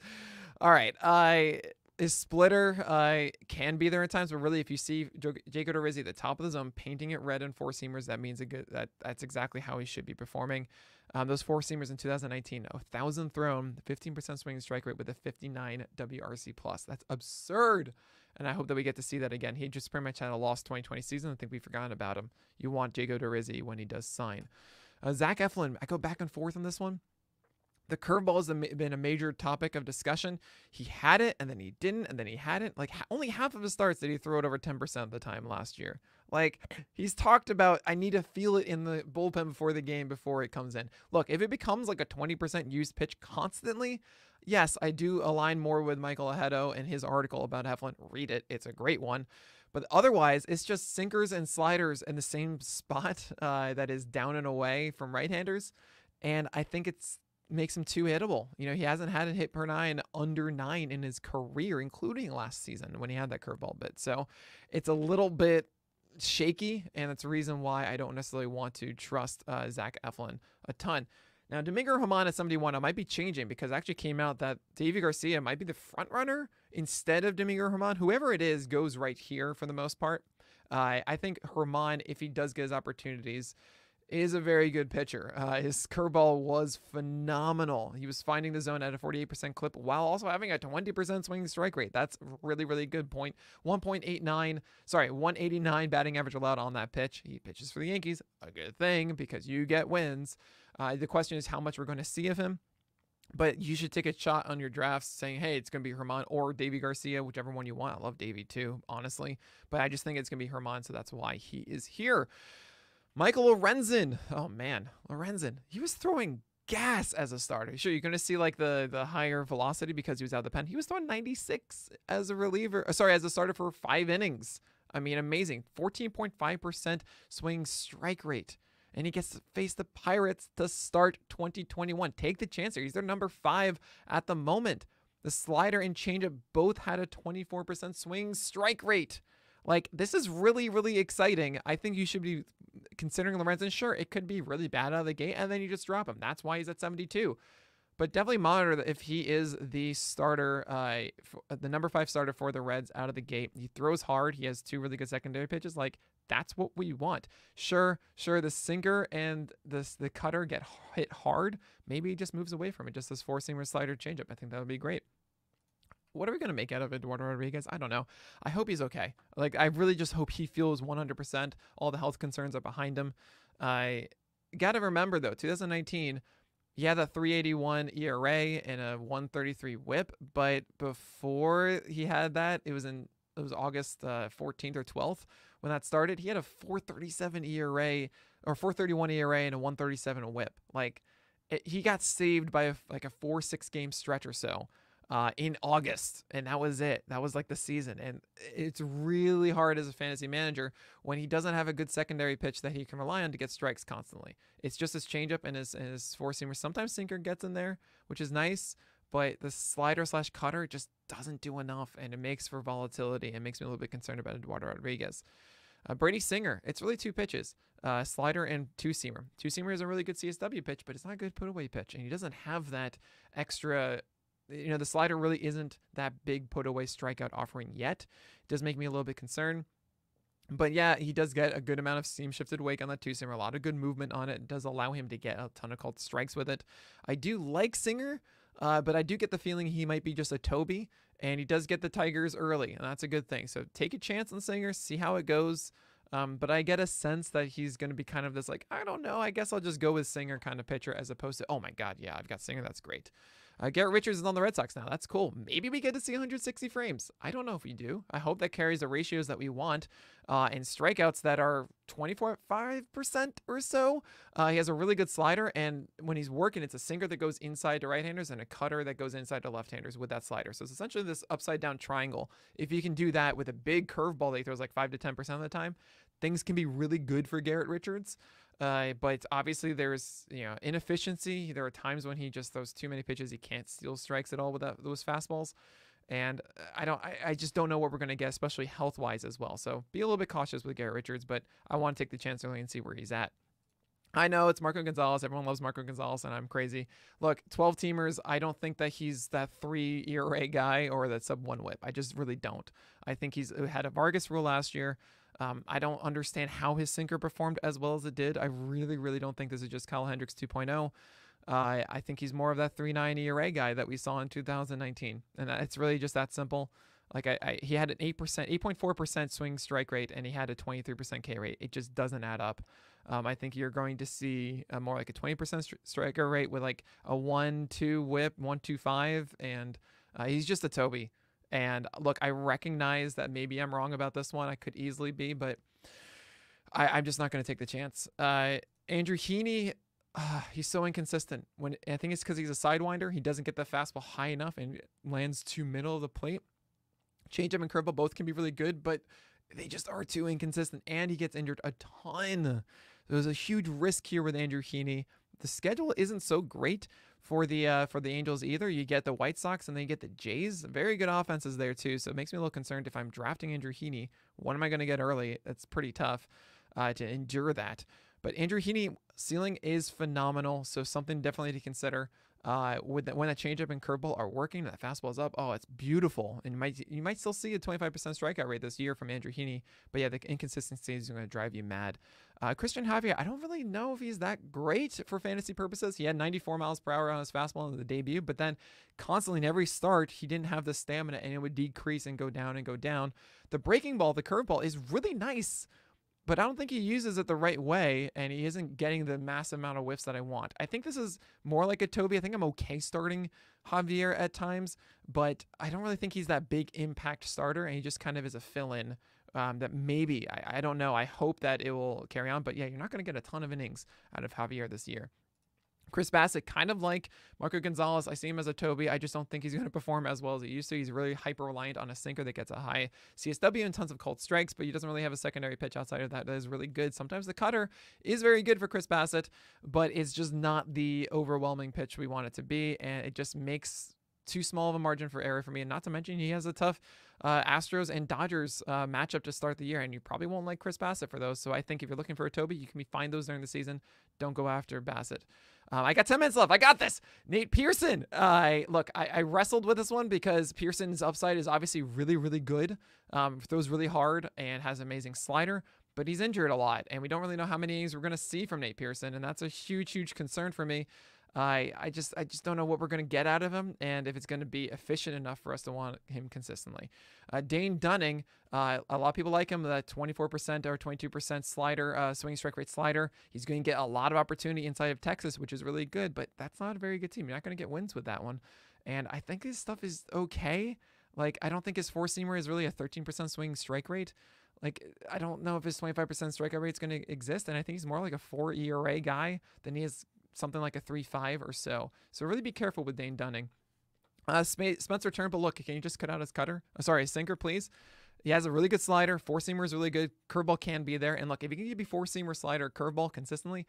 All right. I his splitter uh, can be there at times, but really, if you see Jacob Odorizzi at the top of the zone painting it red and four seamers, that means a good that that's exactly how he should be performing. Um, those four seamers in 2019, a thousand thrown, 15% swinging strike rate with a 59 WRC plus. That's absurd, and I hope that we get to see that again. He just pretty much had a lost 2020 season. I think we've forgotten about him. You want Jacob Odorizzi when he does sign. Uh, Zach Eflin, I go back and forth on this one the curveball has been a major topic of discussion. He had it and then he didn't and then he hadn't. Like only half of his starts did he throw it over 10% of the time last year. Like he's talked about I need to feel it in the bullpen before the game before it comes in. Look, if it becomes like a 20% used pitch constantly, yes, I do align more with Michael Ajeto and his article about Eflin. Read it. It's a great one. But otherwise, it's just sinkers and sliders in the same spot uh, that is down and away from right-handers. And I think it's makes him too hittable. You know, he hasn't had a hit per nine under nine in his career, including last season when he had that curveball bit. So it's a little bit shaky, and that's a reason why I don't necessarily want to trust uh, Zach Eflin a ton. Now, Domingo Germán at 71, I might be changing because actually came out that Deivi Garcia might be the front runner instead of Domingo Germán. Whoever it is goes right here for the most part. Uh, I think Germán, if he does get his opportunities, is a very good pitcher. Uh, his curveball was phenomenal. He was finding the zone at a 48% clip while also having a 20% swinging strike rate. That's really, really good point. 1.89, sorry, 189 batting average allowed on that pitch. He pitches for the Yankees, a good thing because you get wins. Uh, the question is how much we're going to see of him. But you should take a shot on your drafts saying, hey, it's going to be Germán or Deivi Garcia, whichever one you want. I love Deivi too, honestly. But I just think it's going to be Germán, so that's why he is here. Michael Lorenzen. Oh man, Lorenzen. He was throwing gas as a starter. Sure, you're going to see like the the higher velocity because he was out of the pen. He was throwing 96 as a reliever. Uh, sorry, as a starter for five innings. I mean, amazing. 14.5% swing strike rate. And he gets to face the Pirates to start 2021. Take the chance here. He's their number five at the moment. The slider and changeup both had a 24% swing strike rate. Like, this is really, really exciting. I think you should be considering Lorenzen, sure, it could be really bad out of the gate, and then you just drop him. That's why he's at 72. But definitely monitor that if he is the starter, uh, the number five starter for the Reds out of the gate. He throws hard. He has two really good secondary pitches. Like that's what we want. Sure, sure. The sinker and the the cutter get hit hard. Maybe he just moves away from it. Just this four seamer slider changeup. I think that would be great what are we going to make out of Eduardo Rodriguez? I don't know. I hope he's okay. Like, I really just hope he feels 100%. All the health concerns are behind him. I got to remember, though, 2019, he had a 381 ERA and a 133 whip. But before he had that, it was in it was August uh, 14th or 12th when that started. He had a 437 ERA or 431 ERA and a 137 whip. Like, it, he got saved by a, like a four six game stretch or so uh, in August, and that was it. That was like the season, and it's really hard as a fantasy manager when he doesn't have a good secondary pitch that he can rely on to get strikes constantly. It's just his changeup and his his four seamer. Sometimes sinker gets in there, which is nice, but the slider slash cutter just doesn't do enough, and it makes for volatility. and makes me a little bit concerned about Eduardo Rodriguez. Uh, Brady Singer, it's really two pitches, uh, slider and two seamer. Two seamer is a really good CSW pitch, but it's not a good put away pitch, and he doesn't have that extra you know, the slider really isn't that big put away strikeout offering yet. It does make me a little bit concerned. But yeah, he does get a good amount of seam shifted wake on that two seamer. A lot of good movement on it. it. Does allow him to get a ton of called strikes with it. I do like Singer, uh, but I do get the feeling he might be just a Toby, and he does get the Tigers early, and that's a good thing. So take a chance on Singer, see how it goes. Um, but I get a sense that he's going to be kind of this like, I don't know, I guess I'll just go with Singer kind of pitcher as opposed to, oh my God, yeah, I've got Singer, that's great. Uh, Garrett Richards is on the Red Sox now. That's cool. Maybe we get to see 160 frames. I don't know if we do. I hope that carries the ratios that we want uh, and strikeouts that are 24.5% or so. Uh, he has a really good slider, and when he's working, it's a sinker that goes inside to right handers and a cutter that goes inside to left handers with that slider. So it's essentially this upside down triangle. If you can do that with a big curveball that he throws like 5 to 10% of the time, things can be really good for Garrett Richards. Uh, but obviously there's you know inefficiency. There are times when he just throws too many pitches. He can't steal strikes at all with that, those fastballs. And I don't, I, I just don't know what we're going to get, especially health wise as well. So be a little bit cautious with Garrett Richards, but I want to take the chance early and see where he's at. I know it's Marco Gonzalez. Everyone loves Marco Gonzalez, and I'm crazy. Look, 12 teamers, I don't think that he's that three ERA guy or that sub one whip. I just really don't. I think he's had a Vargas rule last year. Um, I don't understand how his sinker performed as well as it did. I really, really don't think this is just Kyle Hendricks 2.0. Uh, I think he's more of that 3.9 ERA guy that we saw in 2019, and it's really just that simple. Like I, I he had an eight percent, 8.4 percent swing strike rate, and he had a 23 percent K rate. It just doesn't add up. Um, I think you're going to see a more like a 20 percent striker rate with like a one two whip, one two five, and uh, he's just a Toby. And look, I recognize that maybe I'm wrong about this one. I could easily be, but I, am just not going to take the chance. Uh, Andrew Heaney, uh, he's so inconsistent. When I think it's because he's a sidewinder, he doesn't get the fastball high enough and lands too middle of the plate. Changeup and curveball both can be really good, but they just are too inconsistent. And he gets injured a ton. There's a huge risk here with Andrew Heaney. The schedule isn't so great, for the uh, for the Angels either. You get the White Sox and then you get the Jays. Very good offenses there too. So it makes me a little concerned if I'm drafting Andrew Heaney. What am I going to get early? It's pretty tough uh, to endure that. But Andrew Heaney ceiling is phenomenal. So something definitely to consider uh, with that, when that changeup and curveball are working, that fastball is up. Oh, it's beautiful, and you might you might still see a 25% strikeout rate this year from Andrew Heaney. But yeah, the inconsistency is going to drive you mad. Uh, Cristian Javier, I don't really know if he's that great for fantasy purposes. He had 94 miles per hour on his fastball in the debut, but then constantly in every start, he didn't have the stamina, and it would decrease and go down and go down. The breaking ball, the curveball, is really nice but I don't think he uses it the right way, and he isn't getting the mass amount of whiffs that I want. I think this is more like a Toby. I think I'm okay starting Javier at times, but I don't really think he's that big impact starter, and he just kind of is a fill in. Um, that maybe I, I don't know. I hope that it will carry on, but yeah, you're not going to get a ton of innings out of Javier this year. Chris Bassitt, kind of like Marco Gonzalez. I see him as a Toby. I just don't think he's going to perform as well as he used to. He's really hyper reliant on a sinker that gets a high CSW and tons of cold strikes, but he doesn't really have a secondary pitch outside of that that is really good. Sometimes the cutter is very good for Chris Bassitt, but it's just not the overwhelming pitch we want it to be, and it just makes too small of a margin for error for me. And not to mention, he has a tough uh, Astros and Dodgers uh, matchup to start the year, and you probably won't like Chris Bassitt for those. So I think if you're looking for a Toby, you can find those during the season. Don't go after Bassitt. Um, I got 10 minutes left. I got this. Nate Pearson. I uh, look, I, I, wrestled with this one because Pearson's upside is obviously really, really good. Um, throws really hard and has amazing slider, but he's injured a lot, and we don't really know how many innings we're going to see from Nate Pearson, and that's a huge, huge concern for me. I I just I just don't know what we're going to get out of him and if it's going to be efficient enough for us to want him consistently. Uh, Dane Dunning, uh, a lot of people like him. That 24% or 22% slider, uh, swing strike rate slider. He's going to get a lot of opportunity inside of Texas, which is really good. But that's not a very good team. You're not going to get wins with that one. And I think his stuff is okay. Like I don't think his four seamer is really a 13% swing strike rate. Like I don't know if his 25% strikeout rate is going to exist, and I think he's more like a four ERA guy than he is something like a 3-5 or so. So really be careful with Dane Dunning. Uh, Spencer Turnbull, look, can you just cut out his cutter? Oh, sorry, sinker, please. He has a really good slider. Four seamer is really good. Curveball can be there. And look, if you can give me four seamer slider, curveball consistently,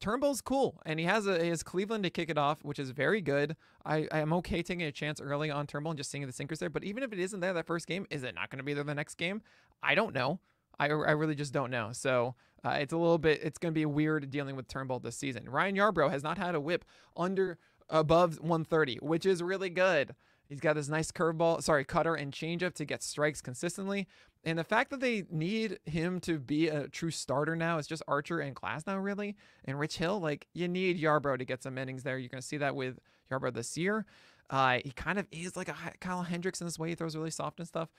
Turnbull's cool, and he has a his Cleveland to kick it off, which is very good. I, I am okay taking a chance early on Turnbull and just seeing the sinkers there. But even if it isn't there that first game, is it not going to be there the next game? I don't know. I, I really just don't know. So uh, it's a little bit, it's going to be weird dealing with Turnbull this season. Ryan Yarbrough has not had a whip under above 130, which is really good. He's got this nice curveball, sorry, cutter and changeup to get strikes consistently. And the fact that they need him to be a true starter now is just Archer and Glasnow, really. And Rich Hill, like, you need Yarbrough to get some innings there. You're going to see that with Yarbrough this year. Uh, he kind of is like a Kyle Hendricks in this way. He throws really soft and stuff.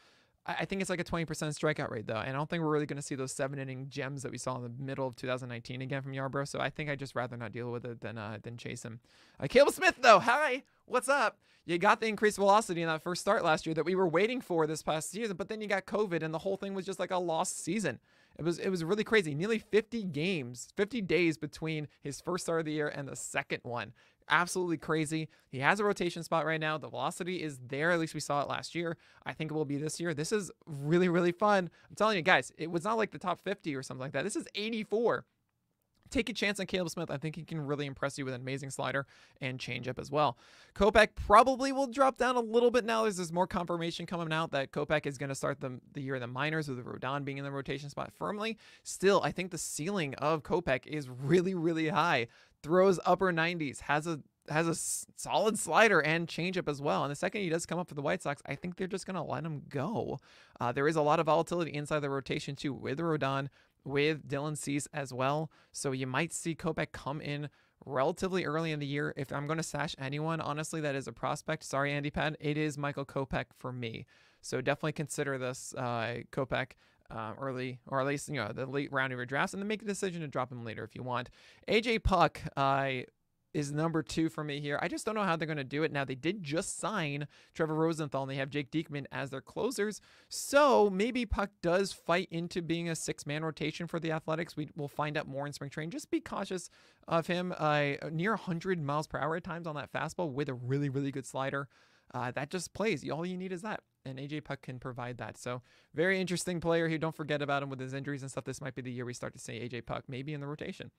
I think it's like a 20% strikeout rate, though. And I don't think we're really going to see those seven inning gems that we saw in the middle of 2019 again from Yarbrough. So I think I'd just rather not deal with it than uh, than chase him. Uh, Caleb Smith, though, hi, what's up? You got the increased velocity in that first start last year that we were waiting for this past season, but then you got COVID and the whole thing was just like a lost season. It was it was really crazy. Nearly 50 games, 50 days between his first start of the year and the second one absolutely crazy. He has a rotation spot right now. The velocity is there. At least we saw it last year. I think it will be this year. This is really, really fun. I'm telling you guys, it was not like the top 50 or something like that. This is 84 take a chance on Caleb Smith. I think he can really impress you with an amazing slider and changeup as well. Kopech probably will drop down a little bit now. There's, more confirmation coming out that Kopech is going to start the, the year in the minors with Rodon being in the rotation spot firmly. Still, I think the ceiling of Kopech is really, really high throws upper 90s, has a has a solid slider and changeup as well. And the second he does come up for the White Sox, I think they're just going to let him go. Uh, there is a lot of volatility inside the rotation too, with Rodon, with Dylan Cease as well. So you might see Kopech come in relatively early in the year. If I'm going to stash anyone, honestly, that is a prospect. Sorry, Andy Pad, it is Michael Kopech for me. So definitely consider this uh, Kopech uh, early, or at least you know the late round of your drafts, and then make a decision to drop him later if you want. AJ Puk uh, is number two for me here. I just don't know how they're going to do it. Now they did just sign Trevor Rosenthal, and they have Jake Diekman as their closers, so maybe Puk does fight into being a six-man rotation for the Athletics. We will find out more in spring training. Just be cautious of him. Uh, near 100 miles per hour at times on that fastball with a really really good slider. Uh, that just plays. All you need is that and AJ Puk can provide that. So very interesting player here. Don't forget about him with his injuries and stuff. This might be the year we start to see AJ Puk maybe in the rotation.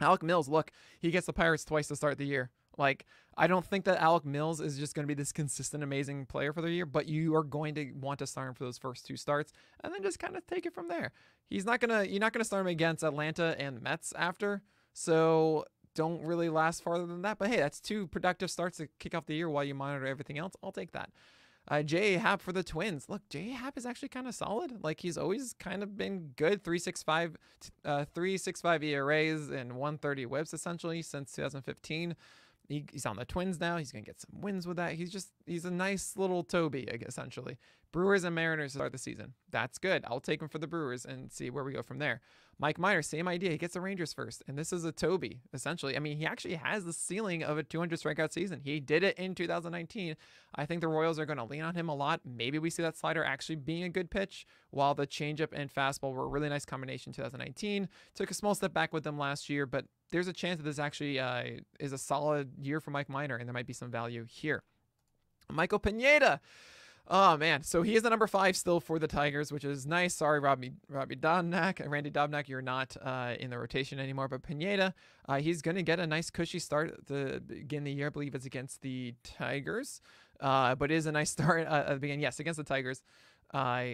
Alec Mills, look, he gets the Pirates twice to start the year. Like, I don't think that Alec Mills is just going to be this consistent, amazing player for the year, but you are going to want to start him for those first two starts and then just kind of take it from there. He's not going to, you're not going to start him against Atlanta and Mets after. So don't really last farther than that. But hey, that's two productive starts to kick off the year while you monitor everything else. I'll take that. Uh, J. Happ for the Twins. Look, J. Happ is actually kind of solid. Like he's always kind of been good. 365, uh, 365 ERAs and 130 whips essentially since 2015. He, he's on the Twins now. He's gonna get some wins with that. He's just he's a nice little Toby essentially. Brewers and Mariners start the season. That's good. I'll take him for the Brewers and see where we go from there. Mike Minor, same idea. He gets the Rangers first, and this is a Toby essentially. I mean, he actually has the ceiling of a 200 strikeout season. He did it in 2019. I think the Royals are going to lean on him a lot. Maybe we see that slider actually being a good pitch, while the changeup and fastball were a really nice combination 2019. Took a small step back with them last year, but there's a chance that this actually uh, is a solid year for Mike Minor, and there might be some value here. Michael Pineda. Oh man, so he is the number five still for the Tigers, which is nice. Sorry, Robbie Robbie Dobnak, Randy Dobnak, you're not uh, in the rotation anymore. But Pineda, uh, he's going to get a nice cushy start at the beginning of the year. I believe it's against the Tigers, uh, but it is a nice start uh, at the beginning. Yes, against the Tigers. Uh,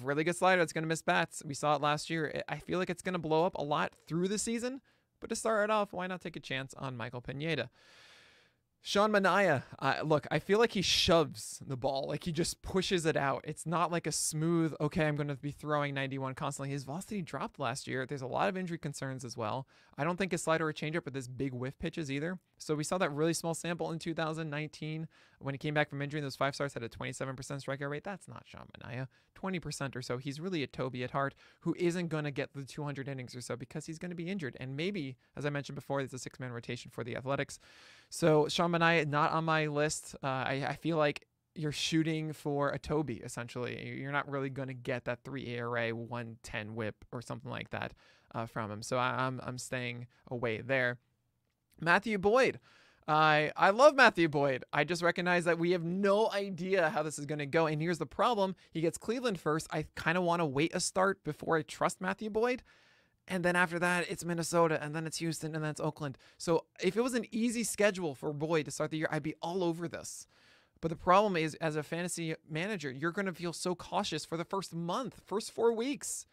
really good slider. It's going to miss bats. We saw it last year. I feel like it's going to blow up a lot through the season. But to start it off, why not take a chance on Michael Pineda? Sean Manaea, uh, look, I feel like he shoves the ball, like he just pushes it out. It's not like a smooth, okay, I'm going to be throwing 91 constantly. His velocity dropped last year. There's a lot of injury concerns as well. I don't think his slider or changeup with this big whiff pitches either. So we saw that really small sample in 2019 when he came back from injury. Those five stars had a 27% strikeout rate. That's not Sean Manaea, 20% or so. He's really a Toby at heart who isn't going to get the 200 innings or so because he's going to be injured. And maybe, as I mentioned before, there's a six man rotation for the Athletics. So Sean Manaea not on my list. Uh, I, I feel like you're shooting for a Toby essentially. You're not really going to get that three ERA, 110 WHIP or something like that uh, from him. So I, I'm I'm staying away there. Matthew Boyd. I I love Matthew Boyd. I just recognize that we have no idea how this is going to go. And here's the problem: he gets Cleveland first. I kind of want to wait a start before I trust Matthew Boyd. And then after that, it's Minnesota, and then it's Houston, and then it's Oakland. So if it was an easy schedule for Boyd to start the year, I'd be all over this. But the problem is, as a fantasy manager, you're going to feel so cautious for the first month, first four weeks.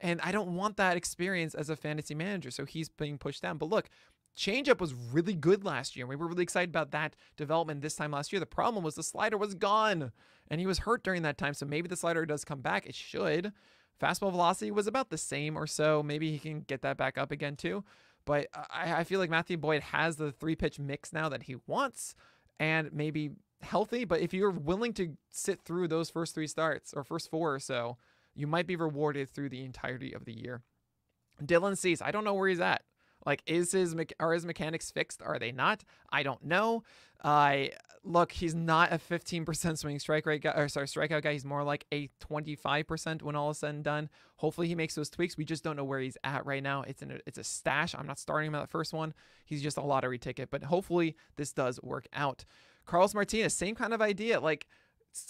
And I don't want that experience as a fantasy manager. So he's being pushed down. But look, changeup was really good last year. We were really excited about that development this time last year. The problem was the slider was gone and he was hurt during that time. So maybe the slider does come back. It should. Fastball velocity was about the same or so. Maybe he can get that back up again too. But I, I feel like Matthew Boyd has the three pitch mix now that he wants and maybe healthy. But if you're willing to sit through those first three starts or first four or so, you might be rewarded through the entirety of the year. Dylan Cease, I don't know where he's at. Like, is his are his mechanics fixed? Are they not? I don't know. I uh, look, he's not a 15% swing strike rate guy, or sorry, strikeout guy. He's more like a 25% when all is said and done. Hopefully, he makes those tweaks. We just don't know where he's at right now. It's in a, it's a stash. I'm not starting him at the first one. He's just a lottery ticket. But hopefully, this does work out. Carlos Martinez, same kind of idea. Like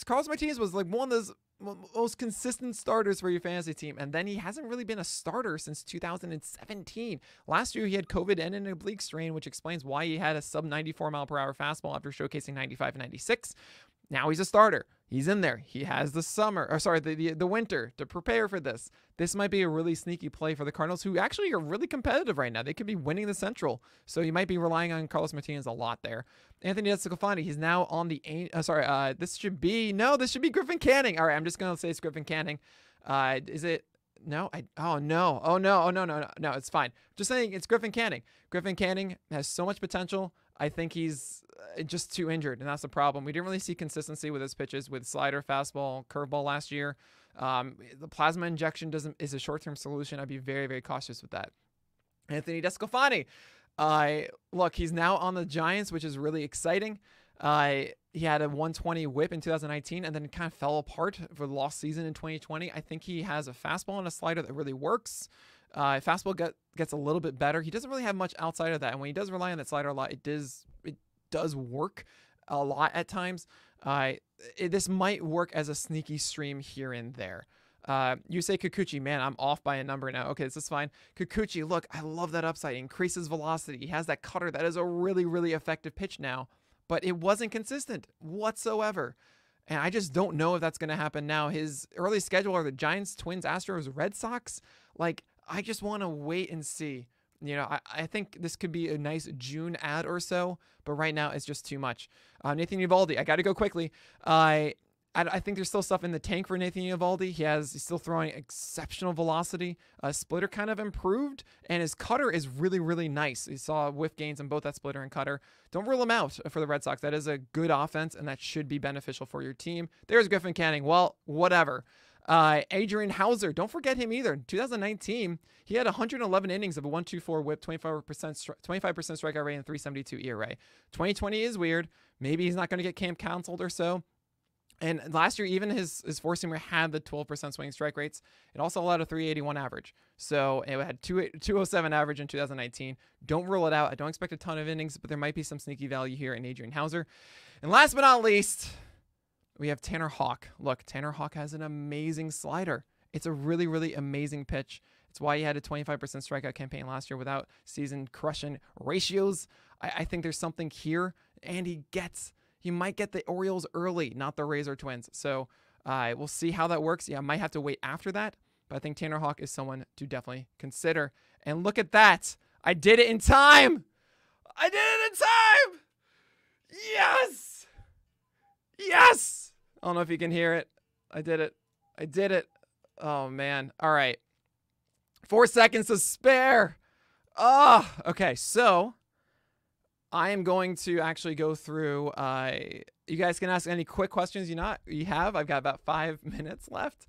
Carlos Martinez was like one of those most consistent starters for your fantasy team. And then he hasn't really been a starter since 2017. Last year, he had COVID and an oblique strain, which explains why he had a sub 94 mile per hour fastball after showcasing 95 and 96. Now he's a starter. He's in there. He has the summer, or sorry, the, the, the winter to prepare for this. This might be a really sneaky play for the Cardinals, who actually are really competitive right now. They could be winning the Central, so you might be relying on Carlos Martinez a lot there. Anthony DeSclafani, he's now on the. Uh, sorry, uh, this should be no, this should be Griffin Canning. All right, I'm just gonna say it's Griffin Canning. Uh, is it? No, I. Oh no. Oh no. Oh no. No. No. No. It's fine. Just saying, it's Griffin Canning. Griffin Canning has so much potential. I think he's uh, just too injured, and that's the problem. We didn't really see consistency with his pitches with slider, fastball, curveball last year. Um, the plasma injection doesn't is a short term solution. I'd be very very cautious with that. Anthony DeSclafani, uh, look, he's now on the Giants, which is really exciting. Uh, he had a 120 whip in 2019 and then kind of fell apart for the lost season in 2020. I think he has a fastball and a slider that really works. Uh, fastball get, gets a little bit better. He doesn't really have much outside of that, and when he does rely on that slider a lot, it does it does work a lot at times. Uh, it, this might work as a sneaky stream here and there. Uh, you say Kikuchi, man, I'm off by a number now. Okay, this is fine. Kikuchi, look, I love that upside. He increases velocity. He has that cutter that is a really, really effective pitch now, but it wasn't consistent whatsoever. And I just don't know if that's going to happen now. His early schedule are the Giants, Twins, Astros, Red Sox. Like, I just want to wait and see. You know, I, I think this could be a nice June ad or so, but right now it's just too much. Uh, Nathan Eovaldi, I got to go quickly. Uh, I, think there's still stuff in the tank for Nathan Eovaldi. He has he's still throwing exceptional velocity. Uh, splitter kind of improved, and his cutter is really really nice. He saw whiff gains on both that splitter and cutter. Don't rule him out for the Red Sox. That is a good offense, and that should be beneficial for your team. There's Griffin Canning. Well, whatever. Uh, Adrian Houser, don't forget him either. 2019, he had 111 innings of a 124 whip, 25% 25% strikeout rate, and 372 ERA. 2020 is weird. Maybe he's not going to get camp counseled or so. And last year, even his his four seamer had the 12% swing strike rates. It also allowed a 381 average. So it had 207 average in 2019. Don't rule it out. I don't expect a ton of innings, but there might be some sneaky value here in Adrian Houser. And last but not least, we have Tanner Houck. Look, Tanner Houck has an amazing slider. It's a really, really amazing pitch. It's why he had a 25% strikeout campaign last year without season crushing ratios. I, I think there's something here, and he gets he might get the Orioles early, not the Razor Twins. So uh, we'll see how that works. Yeah, I might have to wait after that, but I think Tanner Houck is someone to definitely consider. And look at that. I did it in time. I did it in time. Yes. Yes. I don't know if you can hear it. I did it. I did it. Oh, man. All right. Four seconds to spare. Oh, okay. So I am going to actually go through. Uh, you guys can ask any quick questions you not you have. I've got about five minutes left.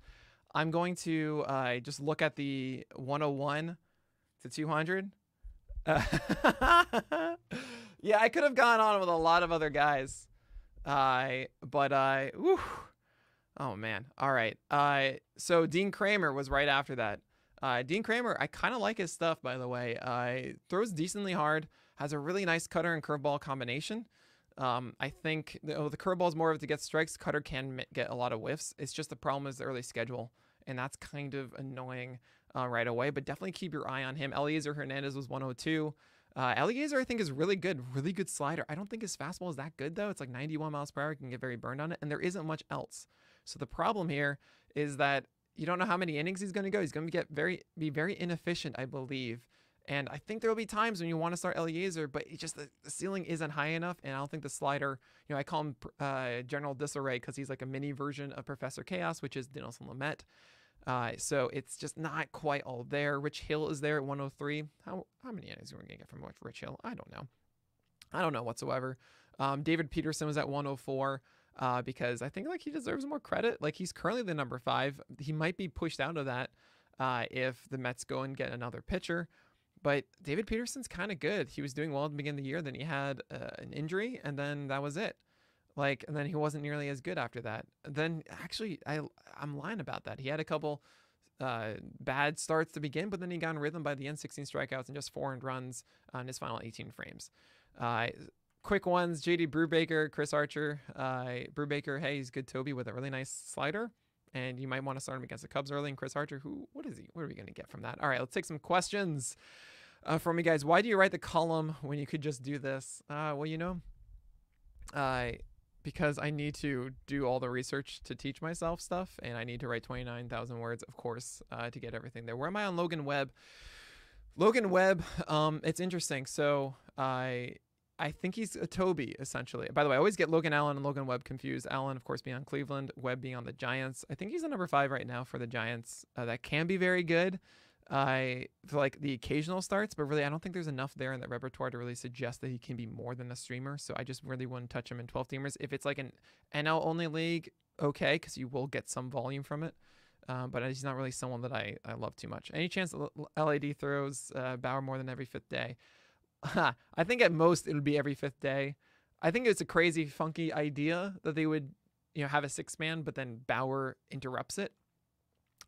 I'm going to uh, just look at the 101 to 200. Uh, yeah, I could have gone on with a lot of other guys. Uh, but whew, oh man. All right. Uh, so Dean Kremer was right after that. Uh, Dean Kremer, I kind of like his stuff, by the way. Uh, throws decently hard has a really nice cutter and curveball combination. Um, I think the, oh, the curveball is more of it to get strikes. Cutter can get a lot of whiffs. It's just the problem is the early schedule, and that's kind of annoying uh, right away. But definitely keep your eye on him. Elieser Hernandez was 102. Uh, Elieser, I think, is really good. Really good slider. I don't think his fastball is that good, though. It's like 91 miles per hour. You can get very burned on it, and there isn't much else. So the problem here is that you don't know how many innings he's going to go. He's going to get very be very inefficient, I believe And I think there will be times when you want to start Elieser, but just the, the ceiling isn't high enough. And I don't think the slider, you know, I call him uh, General Disarray because he's like a mini version of Professor Chaos, which is Dinelson Lamet. Uh, so it's just not quite all there. Rich Hill is there at 103. How how many innings are we gonna get from Rich Hill? I don't know. I don't know whatsoever. Um, David Peterson was at 104 uh, because I think like he deserves more credit. Like he's currently the number five. He might be pushed out of that uh, if the Mets go and get another pitcher. But David Peterson's kind of good. He was doing well at the beginning of the year. Then he had uh, an injury, and then that was it. Like, and then he wasn't nearly as good after that. Then actually, I I'm lying about that. He had a couple uh, bad starts to begin, but then he got in rhythm by the end, 16 strikeouts and just four earned runs on his final 18 frames. Uh, quick ones: JT Brubaker, Chris Archer. Uh, Brubaker, hey, he's good. Toby with a really nice slider, and you might want to start him against the Cubs early. And Chris Archer, who, what is he? What are we going to get from that? All right, let's take some questions uh, from you guys. Why do you write the column when you could just do this? Uh, well, you know, uh, because I need to do all the research to teach myself stuff, and I need to write 29,000 words, of course, uh, to get everything there. Where am I on Logan Webb? Logan Webb, um, it's interesting. So I. I think he's a Toby essentially. By the way, I always get Logan Allen and Logan Webb confused. Allen, of course, being on Cleveland, Webb being on the Giants. I think he's a number five right now for the Giants. Uh, that can be very good. I feel like the occasional starts, but really I don't think there's enough there in that repertoire to really suggest that he can be more than a streamer. So I just really wouldn't touch him in 12 teamers. If it's like an NL only league, okay, because you will get some volume from it. Um, but he's not really someone that I, I love too much. Any chance LAD throws uh, Bauer more than every fifth day? I think at most it would be every fifth day. I think it's a crazy, funky idea that they would, you know, have a six man, but then Bauer interrupts it.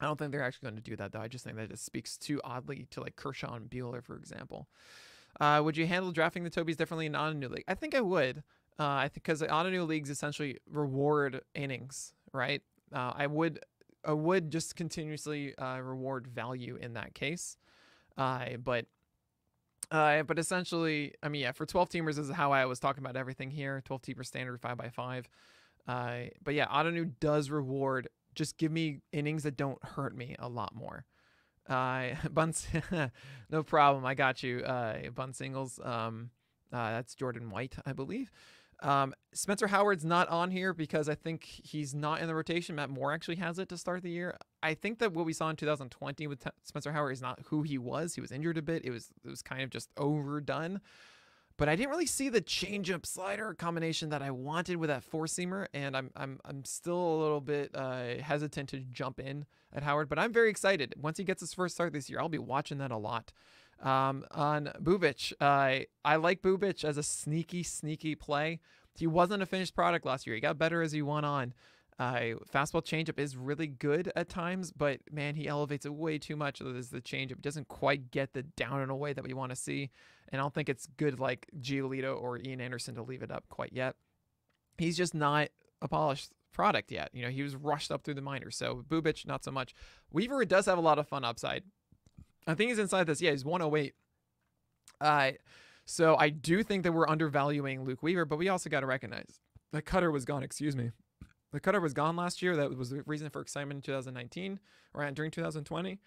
I don't think they're actually going to do that though. I just think that it speaks too oddly to like Kershaw and Buehler, for example. Uh, would you handle drafting the Tobys differently in a new league? I think I would. Uh, I think because the new leagues essentially reward innings, right? Uh, I would, I would just continuously uh, reward value in that case. Uh, but, uh, but essentially, I mean, yeah, for 12 teamers is how I was talking about everything here. 12 teamer standard, five by five. But yeah, Ottoneu does reward just give me innings that don't hurt me a lot more. Uh, no problem. I got you. Uh, Bun singles. Um, uh, that's Jordan White, I believe. Um, Spencer Howard's not on here because I think he's not in the rotation. Matt Moore actually has it to start the year. I think that what we saw in 2020 with Spencer Howard is not who he was. He was injured a bit. It was it was kind of just overdone but I didn't really see the changeup slider combination that I wanted with that four seamer, and I'm I'm I'm still a little bit uh, hesitant to jump in at Howard, but I'm very excited. Once he gets his first start this year, I'll be watching that a lot. Um, on Bubic, uh, I like Bubic as a sneaky, sneaky play. He wasn't a finished product last year. He got better as he went on. Uh, fastball changeup is really good at times, but man, he elevates it way too much. As the changeup doesn't quite get the down and away that we want to see, and I don't think it's good like Giolito or Ian Anderson to leave it up quite yet. He's just not a polished product yet. You know, he was rushed up through the minors, so Bubic not so much. Weaver does have a lot of fun upside. I think he's inside this. Yeah, he's 108. Uh, so I do think that we're undervaluing Luke Weaver, but we also got to recognize the cutter was gone. Excuse me the cutter was gone last year. That was the reason for excitement in 2019 or during 2020.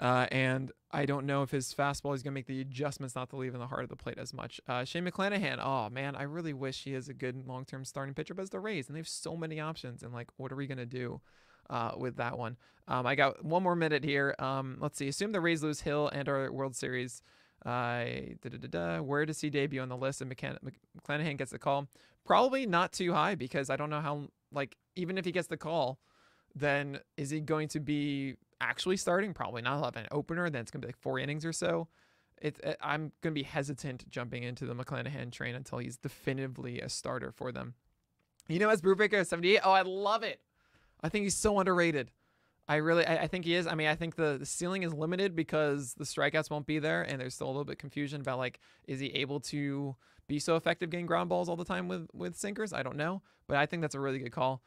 Uh, and I don't know if his fastball is going to make the adjustments not to leave in the heart of the plate as much. Uh, Shane McClanahan, oh man, I really wish he is a good long term starting pitcher, but it's the Rays and they have so many options. And like, what are we going to do uh, with that one? Um, I got one more minute here. Um, let's see. Assume the Rays lose Hill and our World Series. Uh, where does he debut on the list? And McCann- McClanahan gets the call. Probably not too high because I don't know how like even if he gets the call, then is he going to be actually starting? Probably not. He'll have an opener. Then it's gonna be like four innings or so. It, it, eh, I'm gonna be hesitant jumping into the McClanahan train until he's definitively a starter for them. You know, as Brubaker 78. Oh, I love it. I think he's so underrated. I really, I, I think he is. I mean, I think the, the ceiling is limited because the strikeouts won't be there, and there's still a little bit confusion about like, is he able to be so effective getting ground balls all the time with with sinkers? I don't know, but I think that's a really good call.